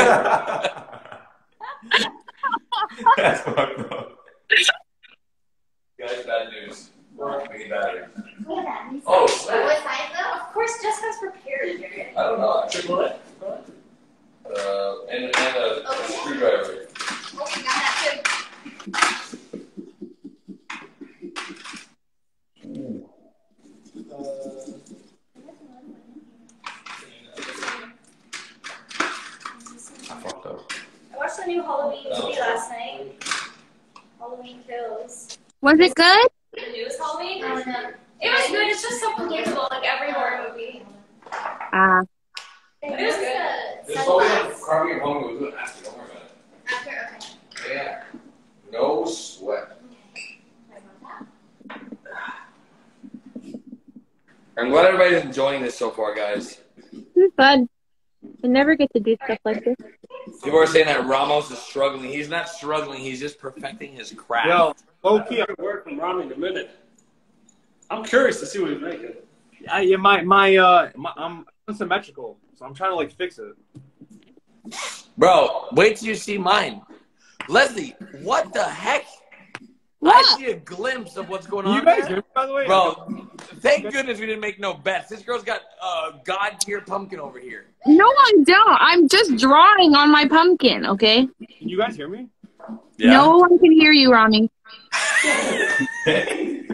That's fucked up. Guys, bad news. Making battery. Look at that. Oh, What size though? Of course, Jessica's prepared, Jared. I don't know. Triple A. Uh, and, and a, a screwdriver. Oh, we got that too. I fucked up. I watched the new Halloween movie last night. Halloween Kills. Was it good? The newest Halloween. Oh, no. It was good. It's just so predictable, like every horror movie. Ah, But it was good. Just hold it carving your home. We'll do it after. Don't worry about After, okay. Yeah. No sweat. Sorry about. I'm glad everybody's enjoying this so far, guys. it's fun. I never get to do stuff like this. People are saying that Ramos is struggling. He's not struggling. He's just perfecting his craft. yo, okay, I could work from Ramee in a minute. I'm curious to see what he's making. I, yeah, my my uh, my, I'm unsymmetrical, so I'm trying to like fix it. Bro, wait till you see mine. Leslie, what the heck? I see a glimpse of what's going on. you guys there. by the way? Bro, thank goodness we didn't make no bets. This girl's got a god tier pumpkin over here. No, I don't. I'm just drawing on my pumpkin. Okay. Can you guys hear me? Yeah. No one can hear you, Ramee.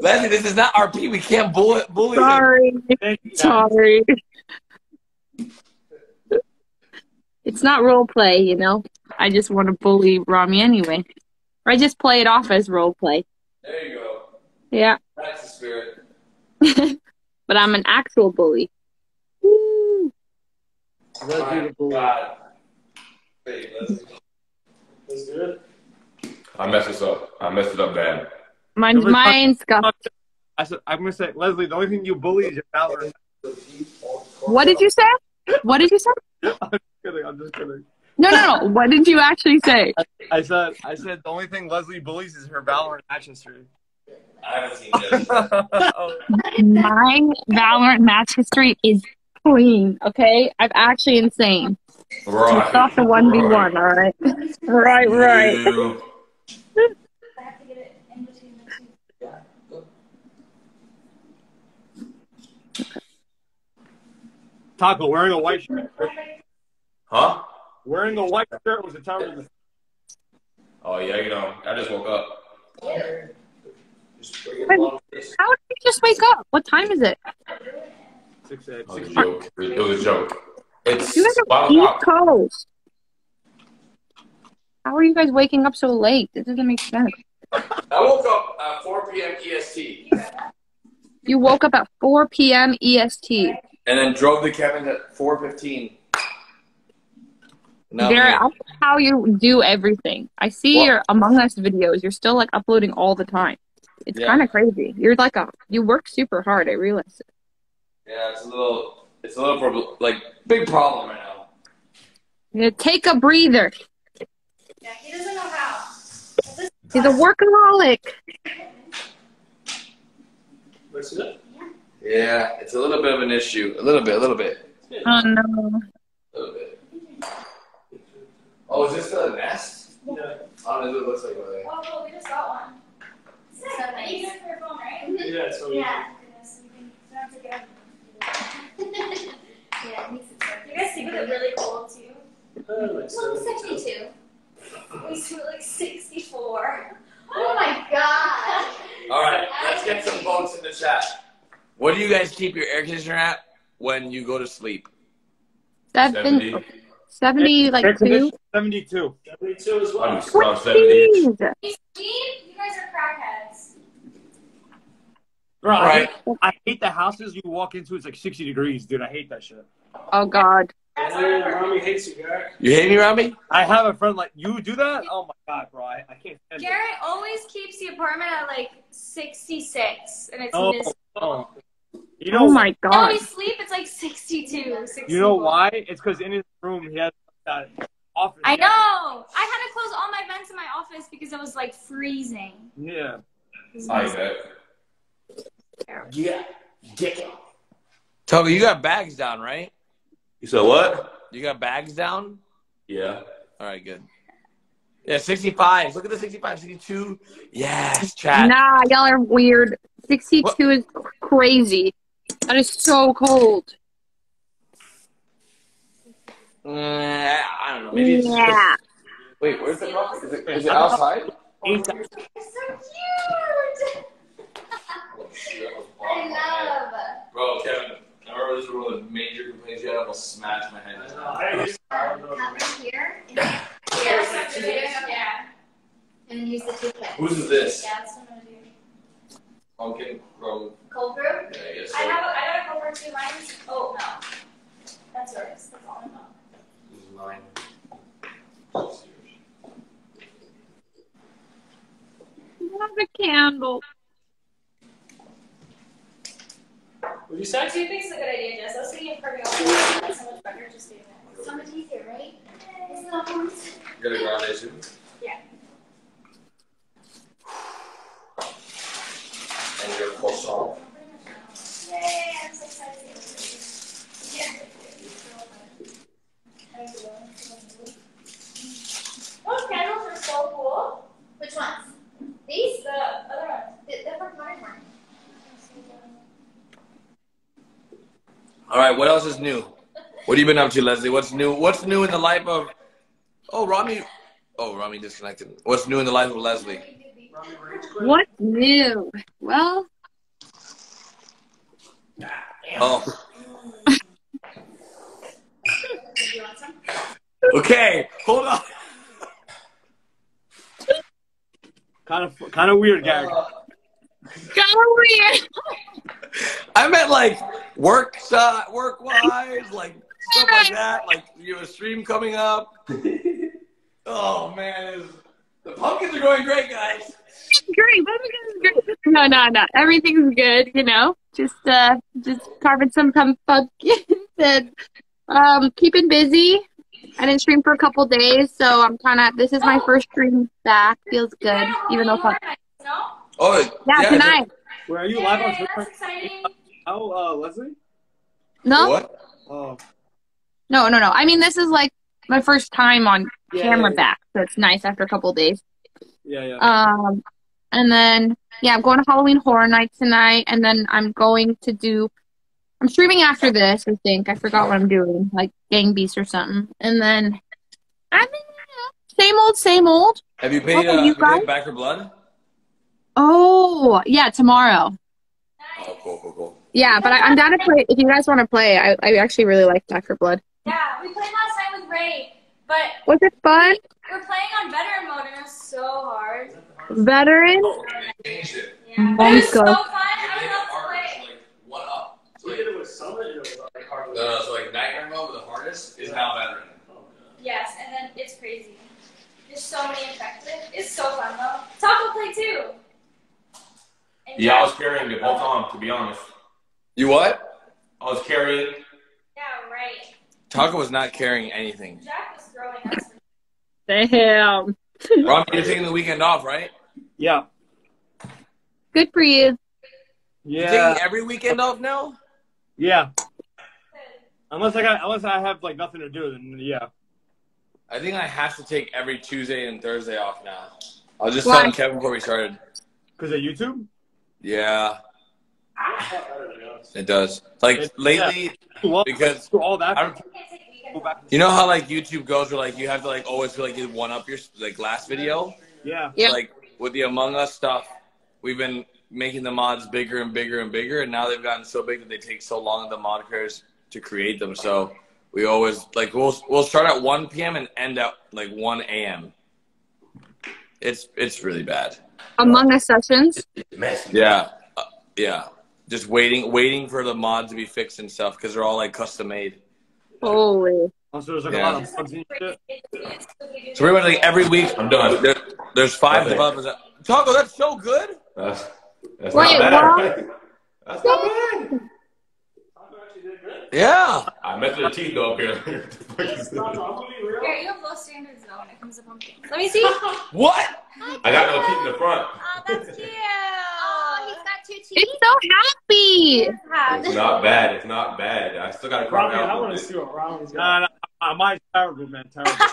Leslie, this is not RP. We can't bully, bully. Sorry. Thank Sorry. It's not role play, you know. I just want to bully Ramee anyway. Or I just play it off as role play. There you go. Yeah. That's the spirit. but I'm an actual bully. Woo. That's beautiful. God. Wait, Leslie. That's good. I messed this up. I messed it up bad. Mine's mine's got. I said, I'm gonna say, Leslie, the only thing you bully is your Valorant. What did you say? What did you say? I'm just kidding. I'm just kidding. No, no, no. What did you actually say? I said, I said, the only thing Leslie bullies is her Valorant match history. I haven't seen this. oh, My Valorant match history is clean. Okay, I'm actually insane. Right. It's off the one v one. All right. Right, right. You- I have to get it in between the two. Taco wearing a white shirt. Huh? Wearing a white shirt was a terrible. Oh yeah, you know, I just woke up. Just Wait. How did you just wake up? What time is it? Six eight. It was a joke. It was a joke. It's you guys are East o'clock. Coast. How are you guys waking up so late? It doesn't make sense. I woke up at 4 p.m. EST You woke up at 4 p.m. EST. and then drove to Kevin's at 4:15. Now Garrett, I'm I see how you do everything. I see What? your Among Us videos. You're still like uploading all the time. It's Yeah. kind of crazy. You're like a you work super hard. I realize it. Yeah, it's a little, it's a little prob- like big problem right now. You take a breather. Yeah, he doesn't know how. He's a workaholic. What's it? Yeah, it's a little bit of an issue. A little bit, a little bit. Oh no. A little bit. Oh, is this a nest? Yeah, honestly, it looks like one. Really. Oh, cool. We just got one. So nice. You use it for your phone, right? Yeah, it's really Yeah. You guys think they're really old too? Uh, like so. Well, 72. We two like 64. Oh my god. All right, let's get some votes in the chat. What do you guys keep your air conditioner at when you go to sleep? Seven, 70. 70, like Air two. 72. 72 as well. I'm about 70 inch. You guys are crackheads. Bro, I, Right. hate, I hate the houses you walk into. It's like 60 degrees, dude. I hate that shit. Oh God. That's Ramee hates you, Garrett. You hate me, Ramee? I have a friend like you do that. Oh my god, bro! I, I can't stand it. Garrett always keeps the apartment at like 66, and it's Oh, miserable. oh. You oh know, Oh my god. when God. we sleep, it's like 62, 61. you know why? It's because in his room he has that office. I know. I had to close all my vents in my office because it was like freezing. Yeah. I bet. Yeah. Yeah. Togo, you got bags down, right? You said what? You got bags down? Yeah. All right, good. Yeah, 65. Look at the 65, 62. Yes, chat. Nah, y'all are weird. 62 is crazy. That is so cold. Uh, I don't know. Maybe it's Yeah. Wait, where's the coffee? Is it, is it outside? It's that- You're so cute. I love. Bro, Kevin, I remember this was one of the major complaints you had. I almost smashed my head. I know. I used to I don't know. Here, Yeah. yeah. and use the toothpick. Whose is this? Yeah, that's what I'm gonna do. Pumpkin from. Cold brew? Yeah, I guess so. I have a, I got a cover too. Mine's. Oh no. That's yours. That's all I know. This is mine. Love a candle. What you say? Do you think it's a good idea, Jess? I was thinking of carving off the That's so much better just doing that. So much easier, right? Isn't that hard? You got a grande too? Yeah. And your croissant. Yay! I'm so oh, excited. Those candles are so cool. Which ones? These? The other ones. The, the for mine one. All right, what else is new? What have you been up to, Leslie? What's new? What's new in the life of? Oh, Ramee. Oh, Ramee disconnected. What's new in the life of Leslie? Ramee Rage quit? What's new? Well, Oh, You want some? okay. Hold on. Kind of, kind of weird, Gary. kind of weird. I meant like work side, work wise, like stuff like that. Like you have a stream coming up. Oh man, it's- the pumpkins are going great, guys. Great. everything's great. No, no, no. Everything's good. You know, just uh, just carving some pump- pumpkins and um, keeping busy. I didn't stream for a couple days, so I'm kind of. This is my first stream back. Feels good, even though. Horror It's Nights, no? Oh yeah, tonight. Where are you live on Yay, Twitter? that's exciting. Oh, uh, Leslie. No, What? Oh, no, no, no. I mean, this is like my first time on Yeah, camera yeah, back, so it's nice after a couple days. yeah, yeah. Um, and then yeah, I'm going to Halloween Horror Night tonight, and then I'm going to do. I'm streaming after this. I think I forgot what I'm doing, like Gang Beast or something. And then I mean, yeah, same old, same old. Have you paid? Uh, about you you paid? Back 4 Blood? Oh yeah, tomorrow. Oh, cool, cool, cool. Yeah, but I, I'm down to play. If you guys want to play, I, I actually really like Back 4 Blood. Yeah, we played last night with Ray, but Was it fun? we're playing on veteran mode and it's so hard. Veteran. Oh, they changed it. Yeah. Oh but it was so fun. I made would it love to play. It's like one up. It's We did it with Summit and it was like hard. no, no, so like nightmare mode with the hardest is now veteran. Oh, God. Yes, and then it's crazy. There's so many infected. It's so fun though. Taco play too. And Yeah, I was carrying the whole time, to be honest. You what? I was carrying. Yeah, right. Taco was not carrying anything. Jack was throwing. Damn. Rob, you're taking the weekend off, right? yeah, Good for you. You're yeah, taking every weekend off now? yeah. Unless I got, unless I have like nothing to do, then yeah. I think I have to take every Tuesday and Thursday off now. I was just Why? telling Kevin before we started. Because of YouTube. Yeah, I thought better, to it does. Like It- lately, Well, because all that. I don't- You can't take weekends Go back. off. you know how like YouTube goes, where like you have to like always feel like you one up your like last video. Yeah. Yeah. Like with the Among Us stuff, we've been making the mods bigger and bigger and bigger, and now they've gotten so big that they take so long at the mod creators to create them. So we always like we'll we'll start at 1 p.m. and end at like 1 a.m. It's it's really bad. Among Us sessions. Yeah, uh, yeah. Just waiting waiting for the mods to be fixed and stuff because they're all like custom made. Holy. Oh, also, there's like Yeah. a lot of bugs and shit. So pretty much like every week I'm done. there, there's five Okay. developers. Taco, that's so good. That's, that's Wait, not bad. what? That's not bad. Yeah. I messed with the teeth though up here. Here, you have low standards though when it comes to pumpkins. Let me see. What? I got no teeth in the front. Oh, that's cute. Oh, he's got two teeth. It's so happy. It's not bad. It's not bad. I still got to crack Ramee, I want to see what Ramee's got. Nah, nah, mine's terrible, man. Terrible.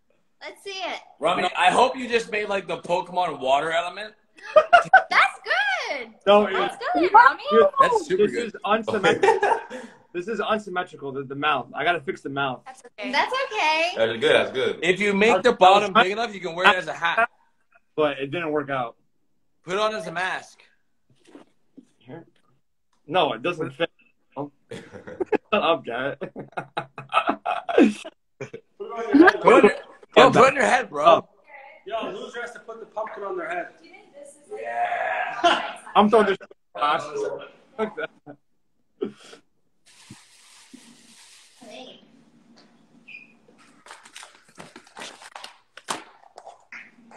Let's see it. Ramee, I hope you just made like the Pokemon water element. That's good. no, That's it's, good, mommy. Dude, That's super this good. is unsymmetrical. this is unsymmetrical. The, the mouth. I gotta fix the mouth. That's okay. That's okay. That's good. That's good. If you make the bottom big enough, you can wear it as a hat. But it didn't work out. Put it on as a mask. Here? No, it doesn't fit. Shut up, Garrett. Put it, bro, put it in your head, bro. Yo, loser has to put the pumpkin on their head. Do you think this is like I'm throwing this. Fuck that.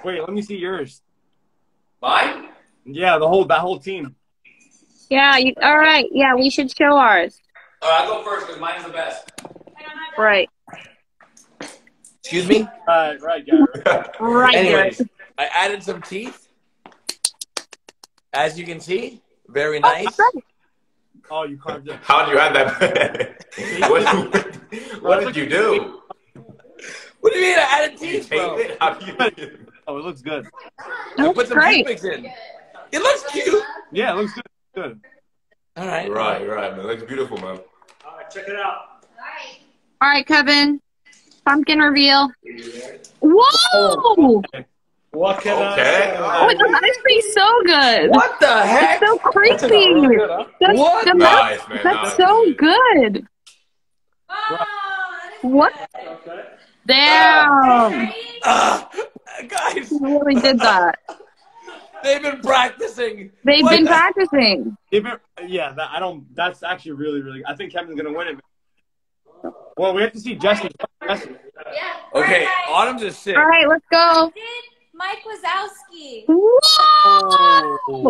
Wait, let me see yours. Mine? Yeah, the whole that whole team. Yeah, you, all right. Yeah, we should show ours. All right, I'll go first because mine's the best. I don't have that. Right. Excuse me? Right, right, Garrett. Right. Anyways, I added some teeth. As you can see, very Oh, nice. right. Oh, you carved it. How did you have that? what, what did you do? What do you mean I added Did you teeth, bro? it? How do you? Oh, it looks good. I That's put some great. toothpicks in. It looks cute. Yeah, it looks good. Good. All right. Right, right, man. Looks beautiful, man. All right, check it out. Alright. All right, Kevin. Pumpkin reveal. Whoa! Oh, What can Okay. Oh, it looks actually so good. What the heck? It's so creepy. That's, What? the- Nice, man. that's nice. so good. Oh, What? good. Okay. Damn. Uh, guys, You really did that. they've been practicing. They've What been the- practicing. Even, yeah, that, I don't. That's actually really, really. I think Kevin's gonna win it. Well, we have to see Jesse. Jesse. Yeah. Okay, Alright, guys. Autumn's is sick. All right, let's go. Did Mike Wazowski. Whoa! Oh.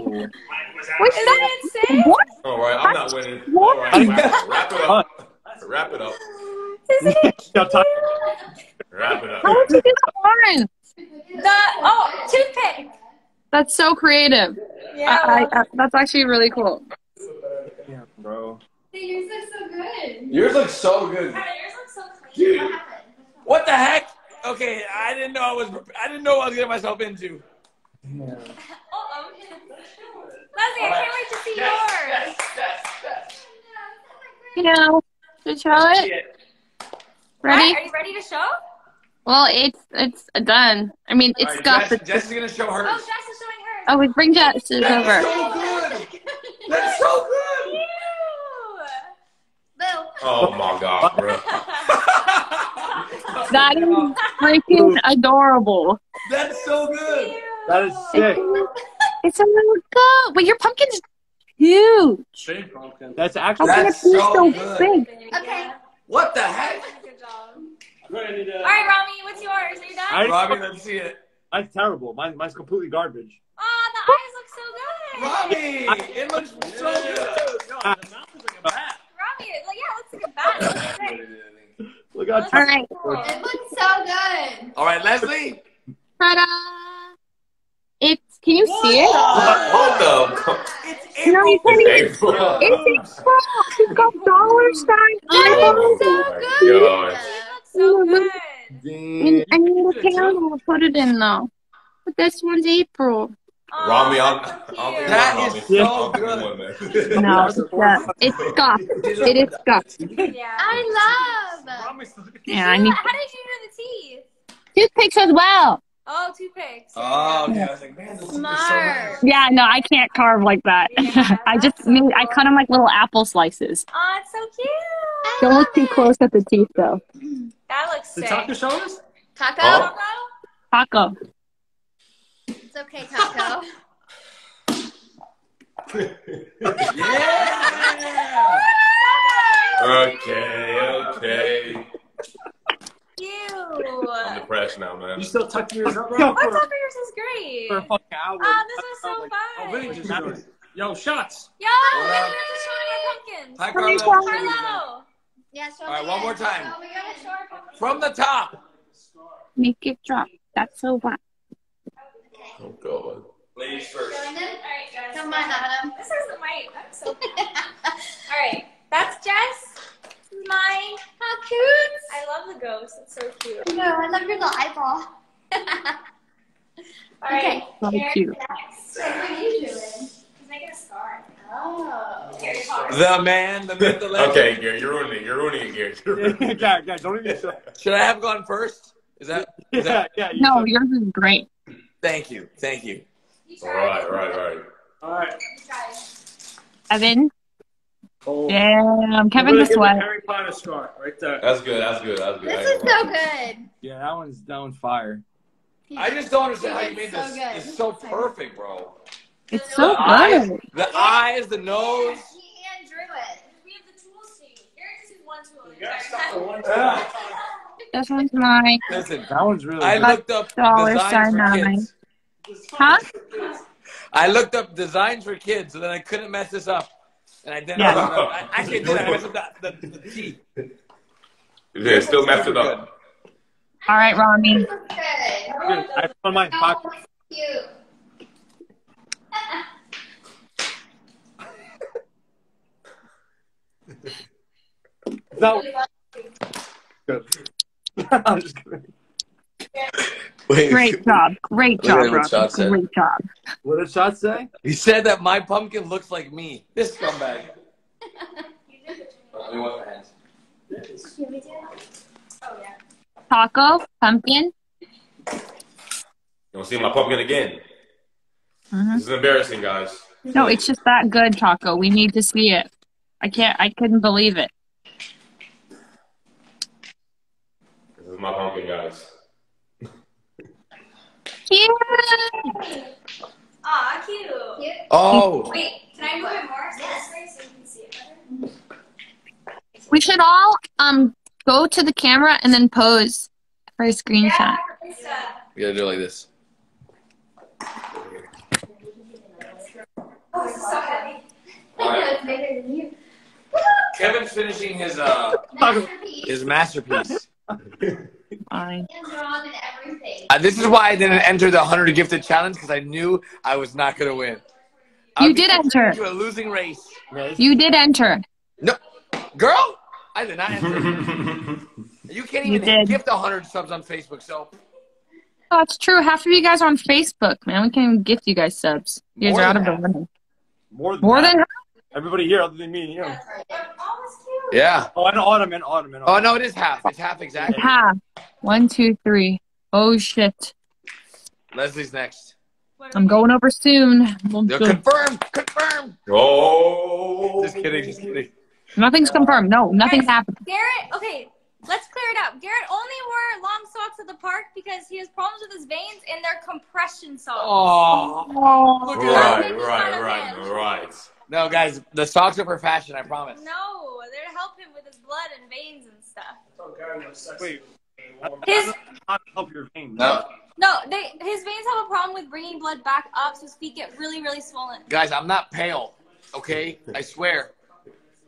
What's Isn't that? it insane? What? All right, I'm not winning. What? All right, wrap, wrap it up. Wrap it up. Isn't it? Yo, Ty- Wrap it up. How would you do the orange? The oh toothpick. That's so creative. Yeah. I, I, I, that's actually really cool. Yeah, bro. Yours looks so good. Yours looks so good. Wow, yours looks so clean. Dude. What the heck? Okay, I didn't know I was. I didn't know what I was getting myself into. Uh-oh. Leslie, I can't wait to see Yes, yours. yes, yes, yes. You know, to show it. Ready? Alright, are you ready to show? Well, it's it's done. I mean, it's All right, got Jess, the. Jess is gonna show hers. Oh. Jess is showing hers. Oh, we bring Jess over. That's so good. That's so good. Ew. Boo. Oh my god, bro. That is freaking adorable. That's so good. Ew. That is sick. It's a little good. Wait, your pumpkin's huge. Big pumpkin. That's How actually. can it That's be so so good. big? Okay. What the heck? Good job. I need to- All right, Ramee, what's yours? Are you done? I- Robbie, let's see it. That's terrible. Mine, mine's completely garbage. Oh, the eyes look so good. Robbie, it looks so good. No, the mouth is like a bat. Ramee, like, yeah, it looks like a bat. Okay. Look how All right. It looks so good. All right, Leslie. Ta-da! It's. Can you see it? What the? It's No, you can't even. April. It's April. It's got dollar signs. Oh so good. gosh. She looks so good. And I need a camera to put it in though. But this one's April. Oh, Ramee, I'm, that's so I'm cute. That Ramee. is so good. man. No, it's uh, it's scuffed. It is scuffed. Yeah. I love. Promise. Yeah, I need How did you do the teeth? toothpicks as well. Oh, toothpicks. Oh, okay. I was like, man, this is so Smart. Yeah, no, I can't carve like that. Yeah, I just that's made, I cut them like little apple slices. Oh, it's so cute. Don't look too close at the teeth though. That looks The sick. taco showers? Taco? Oh. Taco. It's okay, Taco. Yeah. Okay, okay. Cute. I'm depressed now, man. You still tucking yours up, Oh, bro? taco yours is great. For a fucking hour. Oh, this is so Like, oh, fun. Oh, Vinny just joined us. Yo, Shotz. Yo, What we're up? just showing our pumpkins. Hi, Come here, Carlo. Carlo. Yeah, show All right, me one it. more time. Show me We gotta show our pumpkins. From the top. Make it drop. That's so fun. Oh, God. Ladies first. Join in? Alright, guys. Don't mind Adam. This isn't my. I'm so. Alright, that's Jess. This is mine. How cute. I love the ghost. It's so cute. No, I love your little eyeball. Alright, So Garrett cute. next. What are you doing? He's making a scar. Oh. The man, the myth, the legend. Okay, Gary, you're ruining it. You're ruining it, Gary. You're ruining it. guys, guys, don't even. Should I have gone first? Is that? Is Yeah, that yeah. you No, should. yours is great. thank you. Thank you. You All try right, it. all right, all right. All right. You try it. Evan. Oh. Damn, I'm Kevin gonna the sweat. Harry Potter scar right there. That's good. That's good. That's good. This is so good. Yeah, that one's down one's fire. I just don't understand how you made so this. good. It's so perfect, bro. It's so The eyes, good. the eyes, the nose. He and drew it. We have the tools to use. Garrett just used one tool. the entire time. one Ah. This one's mine. Listen, That one's really. I good. looked up Dollar designs sign for nine. kids. Huh? I looked up designs for kids, and then I couldn't mess this up. And I didn't. Yeah. mess it up. I actually did. I messed up the, the, the teeth. Yeah, still messed it up. All right, Ramee. This is good. Good. I found my pocket. cute. No. Good. I'm just kidding. Wait, Great job. Great job, what Shot Ramee. said. Great job. What did Shot say? He said that my pumpkin looks like me. This scumbag. Let me wash my hands. Should we do it? Oh, yeah. Taco, pumpkin. You want to see my pumpkin again? Mhm. This is embarrassing, guys. No, it's just that good, Taco. We need to see it. I can't. I couldn't believe it. This is my pumpkin, guys. Cute. Aw, cute. Cute? Oh, Wait, can I move it more? Yes. So you can see it better? We should all um go to the camera and then pose for a screenshot. Yeah, we gotta do it like this. oh, this is so heavy. I know it's bigger than you. Kevin's finishing his uh Masterpiece. his masterpiece. Fine. And drawn and everything. Uh, this is why I didn't enter the 100 gifted challenge because I knew I was not gonna win. I You did enter. into a losing race. You did enter. No, girl, I did not enter. you can't even did. gift 100 subs on Facebook. So Oh, it's true. Half of you guys are on Facebook, man. We can't gift you guys subs. You guys More are out of the running. More than More that. than everybody here, other than me and you. It's cute. yeah. Oh, I know autumn and autumn and Oh no, it is half. It's half exactly. half. One, two, three. Oh shit. Leslie's next. I'm going over soon. We'll No, go- confirm, confirm. Oh. Just kidding, just kidding. Nothing's confirmed. No, nothing's Guys, happened. Garrett, okay, let's clear it up. Garrett only wore long socks at the park because he has problems with his veins and they're compression socks. Oh. Oh. Look at that. Right, right, right, right. No, guys, the socks are for fashion. I promise. No, they're to help him with his blood and veins and stuff. Wait. His Not help your veins. No, no, they his veins have a problem with bringing blood back up, so his feet get really, really swollen. guys, I'm not pale. Okay, I swear.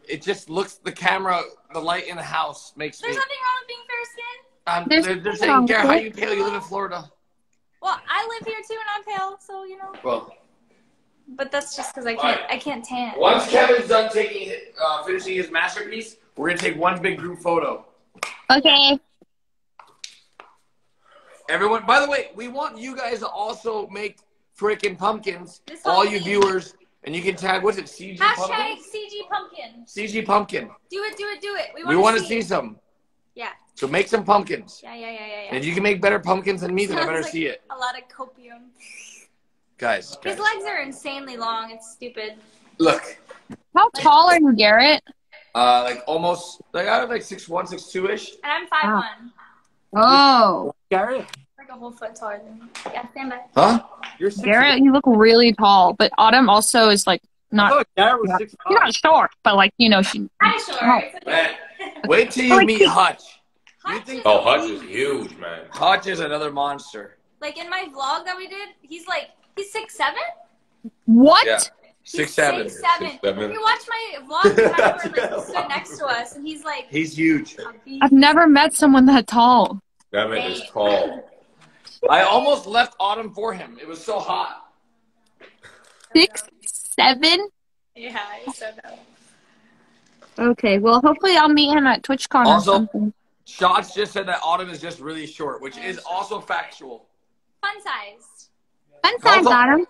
It just looks the camera, the light in the house makes me. There's nothing wrong with being fair skinned. Um, There's they're, they're nothing saying, wrong Garrett, with how it." you pale? You live in Florida. Well, I live here too, and I'm pale, so you know. Well, But that's just because I can't. Alright. I can't tan. once Kevin's done taking, uh, finishing his masterpiece, we're gonna take one big group photo. Okay. Everyone, by the way, we want you guys to also make frickin' pumpkins, This all you viewers, and you can tag what's it, CG Hashtag pumpkin? CG pumpkin. CG pumpkin. Do it, do it, do it. We We want want to to see some. Yeah. So make some pumpkins. Yeah, yeah, yeah, yeah, yeah. And if you can make better pumpkins than me, then I better like see it. A lot of copium. Guys, His legs are insanely long. It's stupid. Look. How tall are you, Garrett? Uh, like almost, like I was like six one, six two ish. And I'm five Wow. one. Oh, Garrett, Like a whole foot taller than me. Yeah, stand by. Huh? you're six. Garrett, you look really tall, but Autumn also is like not. thought Garrett was six She's not short, but like you know, she. Hi, short. Oh. It's okay. Man, wait till you meet Hutch. You think Oh, Hutch is huge, man. Hutch is another monster? Like in my vlog that we did, he's like he's six seven. What? Yeah. He's Six seven. Six seven. Six, seven. If you watch my vlog, remember like he stood next to us, and he's like. He's huge. a. I've never met someone that tall. That man is tall. I almost left Autumn for him. It was so hot. Six, seven. Yeah, he's so dumb. Okay, well, hopefully I'll meet him at TwitchCon or something. Shotz just said that Autumn is just really short, which is also factual. Fun size. Fun size, Also- Autumn.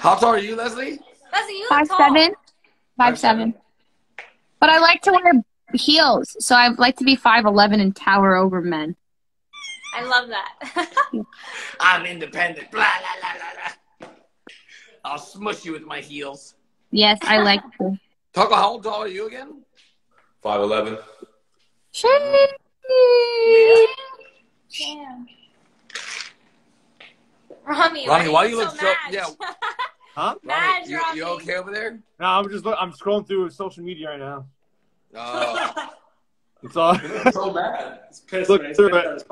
How tall are you, Leslie? Leslie, you five tall. seven. Five Five, seven. But I like to wear heels, so I like to be five eleven and tower over men. I love that. I'm independent. Blah, blah, blah, blah, blah. I'll smush you with my heels. Yes, I like to. Taco, how tall are you again? Five eleven. Damn. Ramee, Ronnie, why are you look so- mad? yeah. Huh? Mad, Ronnie, you, Robbie. you okay over there? No, I'm just look, I'm scrolling through social media right now. Uh, It's all. so bad. It's pissed, Look through it.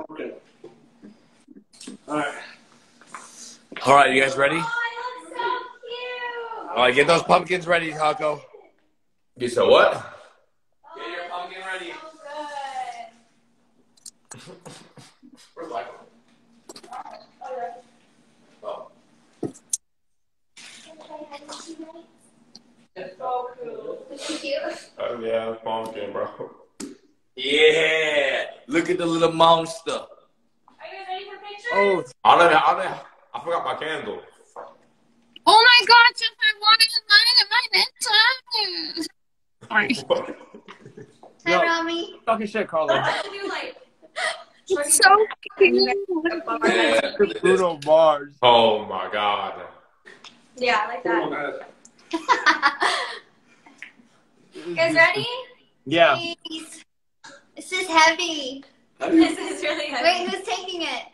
All right. All right, you guys ready? Oh, I look so cute. All right, get those pumpkins ready, Taco. You said what? Get your pumpkin ready. So good. Where's Michael? Oh. So cool. Oh yeah, pumpkin, bro. Yeah. Look at the little monster. Are you guys ready for pictures? Oh, I don't. I don't. I forgot my candle. Oh my god, since I wanted to mine at my Sorry. Hi, Yo. Ramee. talking shit, Carlo. Do like. It's so cute. Yeah. Bruno Mars. Oh my god. Yeah, I like that. You guys ready? Yeah. Please. This is heavy. This is really heavy. Wait, who's taking it?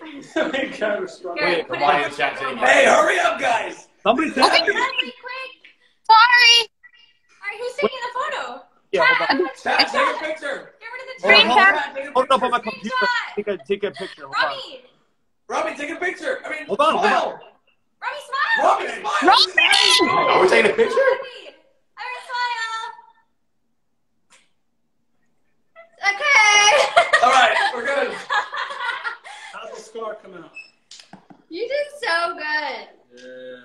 Here, put it Why on is chat taking Hey, hurry up, guys. Somebody take Hurry, it. quick. Sorry. All right, who's taking the photo? Yeah, hold on. Chat, take a picture. Get rid of the Hold on, hold take a it up on my picture. computer. Take a take a picture. Hold on. Robbie, Robbie, take a picture. I mean, Hold on, hold smile. Robbie, smile. Robbie, smile. Are we taking a picture? Robbie, Everyone smile. Okay. All right, we're good. How's the score come out? you did so good.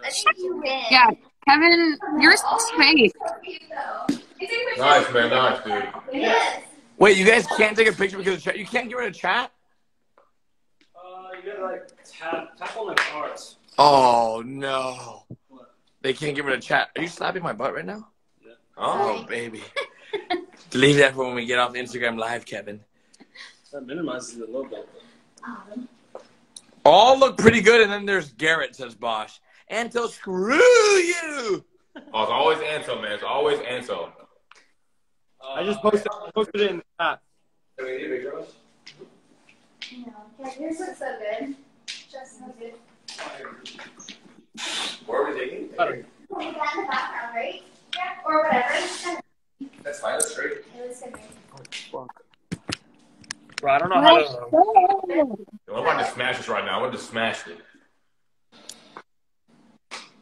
I think you win. Yeah, Kevin, you're straight. So cute, though. You take pictures? Nice man, nice dude. Yes. Wait, you guys can't take a picture because of chat. You can't get rid of chat. Uh, you gotta like tap tap on the cards. Oh no, they can't get rid of chat. Are you slapping my butt right now? Oh, Oh baby, leave that for when we get off Instagram Live, Kevin. That minimizes it a little bit. All look pretty good, and then there's Garrett says Bosch. Anto, screw you. oh, it's always Anso, man. It's always Anso. I just posted posted it in the chat. you know, yeah, yours looks so good. Just so good. Where are we taking? Oh, you got in the background, right? Yeah. Or whatever. That's fine. That's straight. It looks so good. Oh, Bro, I don't know how to. I'm about to smash this right now. I want to smash it.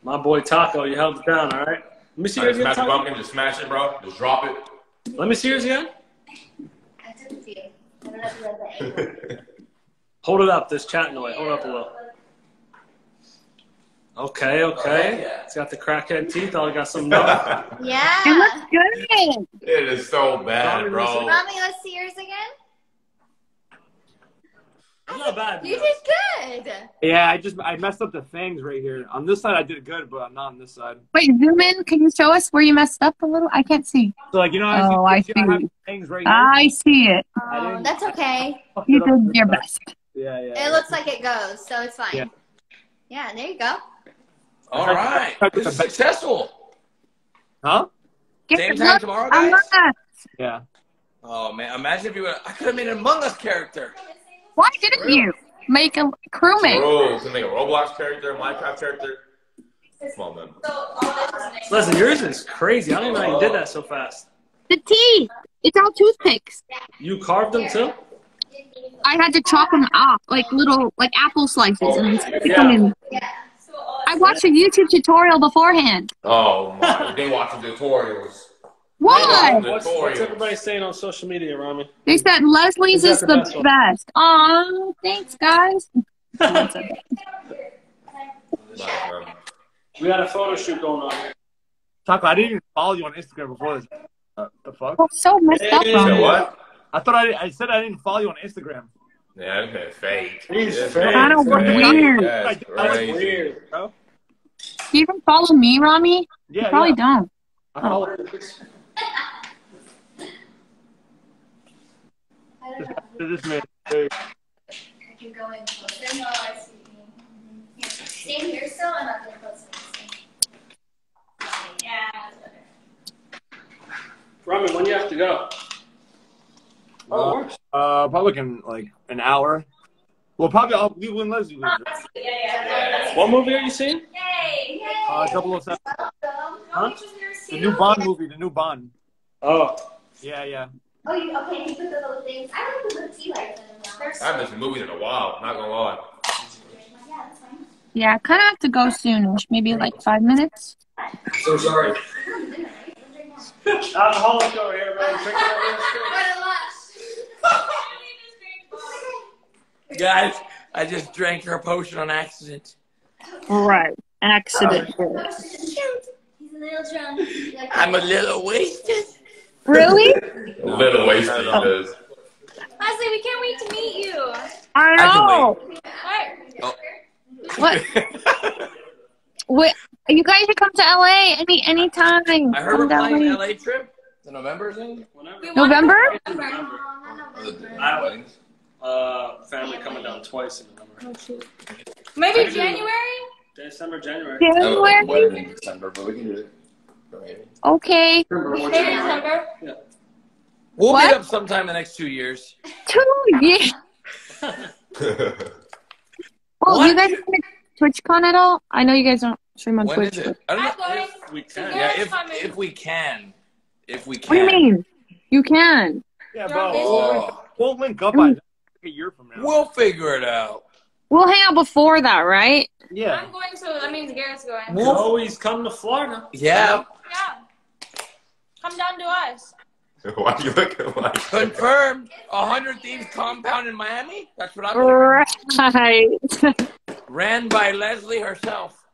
My boy Taco, you held it down, all right? Let me see I yours again. smash the pumpkin. Just smash it, bro. Just drop it. Let me see yours again. I took it to you. I don't know if you read the. Hold it up. This chat noise. Hold it up a little. Okay, oh, okay. It's got the crackhead teeth. I got some. Yeah. It looks good. it is so bad, bro. Mommy, let's see yours again. It's not bad. You did good. Yeah, I just I messed up the things right here. On this side, I did good, but I'm not on this side. Wait, zoom in. Can you show us where you messed up a little? I can't see. So like you know, as Oh, I see, I have see. right here. I see it. I Oh, that's okay. You did your best. Yeah, yeah. It looks like it goes, so it's fine. Yeah. Yeah, there you go. All right. This is successful. Huh? Get Same time look tomorrow, Among guys? Us. Yeah. Oh man, imagine if you would. I could have made an Among Us character. Why didn't you make a crewmate? Bro, to make a Roblox character, Minecraft character. Come on, man. So all this is next. Listen, yours is crazy. I don't know how you did that so fast. The teeth. It's all toothpicks. You carved them too? I had to chop them off like little, like apple slices, and stick them in. Yeah. I watched a YouTube tutorial beforehand. Oh my, they watching tutorials. Why? The What's, Tutorials. what's everybody saying on social media, Ramee? They said Leslie's Is is the the best one? best. Aw, thanks, guys. We had a photo shoot going on. Taco, I didn't even follow you on Instagram before this. Uh, the fuck? Oh, so messed up Hey. on Say me. what? I thought I, I said I didn't follow you on Instagram. Yeah, that's fake. He's That's fake. Kinda weird. That's That was crazy. weird, bro. Do you even follow me, Ramee? Yeah, You probably yeah. don't. I follow I don't know. This man. Hey, I can go in closer. No, I see what you mean. Mhm. Here, stand here still. I'm not gonna close this. Yeah, that's better. Ramee, when do you have to go? Oh, Uh, uh, probably in like an hour. Well, probably I'll leave when Leslie leaves. Oh, that's. Yeah, yeah. What movie are you seeing? Yay! Yay! Uh, 007. Welcome. How did you never The new? Bond movie. The new Bond. Oh. Yeah, yeah. Oh, you okay? You put the little things. I like the little tea lights in them. now. I haven't seen movies in a while. Not gonna lie. Yeah, that's fine. Yeah, I kind of have to go soonish. Maybe like five minutes. So sorry. We're on dinner, right? We're drinking now. Alcoholic over here, man. Drinking over What a lush. Guys, I just drank her potion on accident. Right. Accident. He's a little drunk. Like, I'm a little wasted. Really? A little wasted because oh. Leslie, we can't wait to meet you. I can know. Oh. What? What? Wait, you guys should come to LA any anytime. I heard we're down planning an. LA trip. The November thing. Whenever. We want- November? No, not November. Oh, I don't- Uh, family coming down twice in November. Maybe January? December, January. January? in December, but we can do it. Okay. Maybe December. We'll What? meet up sometime in the next two years. Two years. well, What? you guys want to TwitchCon at all? I know you guys don't stream on When Twitch. is but- it? I don't know. If we can. Yeah, if if we can, if we can. What do you mean? You can. Yeah, You're on bro. Oh, We'll link up on a year from now. we'll figure it out. We'll hang out before that, right? yeah. I'm going, so that means Garrett's going. You can always come to Florida. Yeah, Yeah. Come down to us. why are you looking like confirmed. A hundred thieves compound in Miami. That's what I'm hearing. Right. Ran by Leslie herself.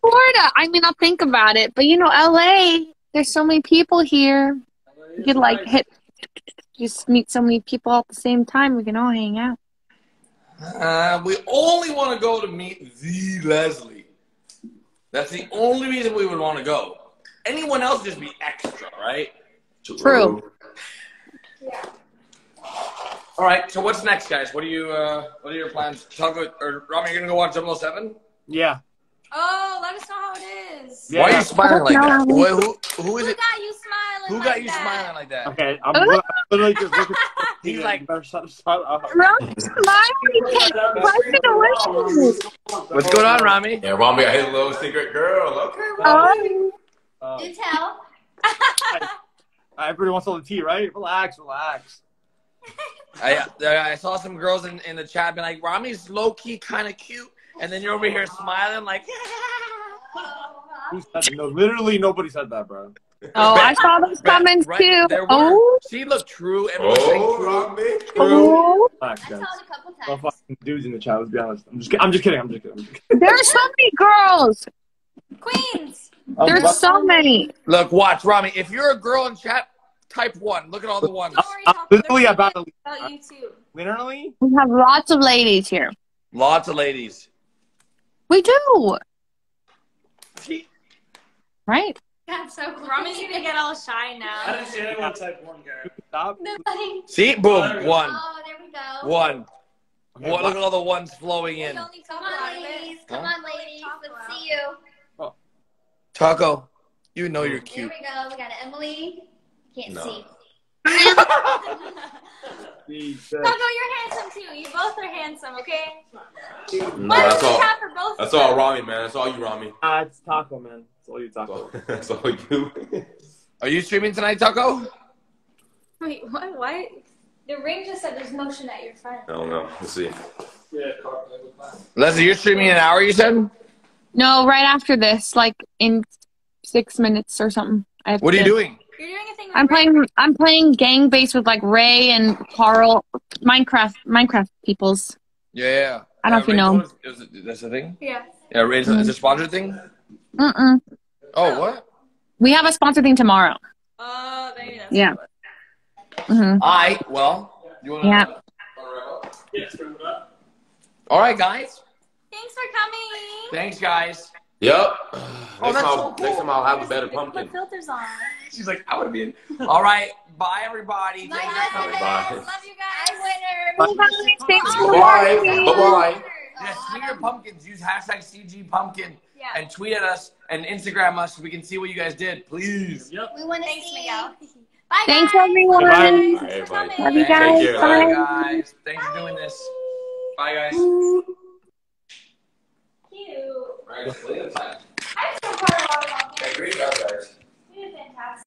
Florida. I mean, I'll think about it, but you know, LA. There's so many people here. You could like hit, just meet so many people at the same time. We can all hang out. Uh, we only want to go to meet the Leslie. That's the only reason we would want to go. Anyone else just be extra, right? True. yeah. All right. So what's next, guys? What are you? Uh, what are your plans? Taco or Ramee? You're gonna go watch 007? Yeah. Oh, let us know how it is. Yeah. Why are you smiling like that? No. Wait, who, who is Who it? got you smiling? Who like got you that? smiling like that? Okay. I'm, li- I'm literally just looking. He's like- Run, smile. Why delicious? What's going on, Ramee? Yeah, Ramee got a little secret girl. Okay, Ramee. Uh, Do tell. everybody wants all the tea, right? Relax, relax. I, I saw some girls in, in the chat being like, Ramee's low key kind of cute, and then you're over here smiling like, Who said? No, literally nobody said that, bro. oh, I saw those comments Right, too. there were. Oh, She looked true. Everyone was Oh, true. True. oh. Relax, I guys. saw it a couple times. dudes in the chat. Let's be honest. I'm just, I'm just kidding. I'm just kidding. I'm just kidding. There's so many girls. Queens. Um, There's so many. Look, watch, Ramee. If you're a girl in chat, Type one. Look at all the ones. I'm literally about to leave. about you too. Literally? We have lots of ladies here. Lots of ladies. We do, right? That's so cool. Ramee's gonna get all shy now. I didn't see anyone type one, Garrett. Stop. Nobody. See, boom, one, Oh, there we go. one. Okay, One. Look at all the ones flowing in. only Come talk on, about it. ladies. Come Huh? on, ladies. Let's see you. Oh. Taco, you know you're There cute. we go. We got Emily. Can't No. see. Jesus. Taco, you're handsome too. You both are handsome, okay? No, One that's we all. have for both. That's of all. Ramee, man. That's all you, Ramee. Ah, it's taco, man. It's all you That's taco. all, that's all you. Are you streaming tonight, Taco? Wait, what? What? The ring just said there's motion at your front. I don't know. Let's see. Yeah, car, they were fine. Leslie, you're streaming an hour. You said. No, right after this, like in six minutes or something. I have What are you to- doing? You're doing a thing. With I'm playing. I'm playing Gang Beasts with like Ray and Carl, Minecraft, Minecraft peoples. Yeah, yeah. I don't know if you know. Is, is, that's the thing. Yeah. Yeah, Rachel, is it a sponsored thing? Mm-mm. Oh, what? We have a sponsor thing tomorrow. Oh, there you go. Yeah. hmm All right. Well, you want to? Yeah. Yes, bring it up. All right, guys. Thanks for coming. Thanks, guys. Yep. Oh, next, that's time, so cool. next time I'll have a better We pumpkin. Put filters on. She's like, I would to be in. All right. Bye, everybody. Bye, Thanks for coming. Bye. Love you guys. Hi, winner. Thanks for Bye. watching. Bye. Yeah, tweet your pumpkins. Use hashtag CG pumpkin Yeah. and tweet at us and Instagram us so we can see what you guys did. Please. Yep. We want to Thanks, see. Miguel. Bye, Thanks, guys. everyone. All right, Thanks everybody. for. Love you Take guys. care. Bye, Bye. guys. Thanks for doing this. Bye, guys you. Right, I'm so proud of all of you. Great job, guys. You did fantastic.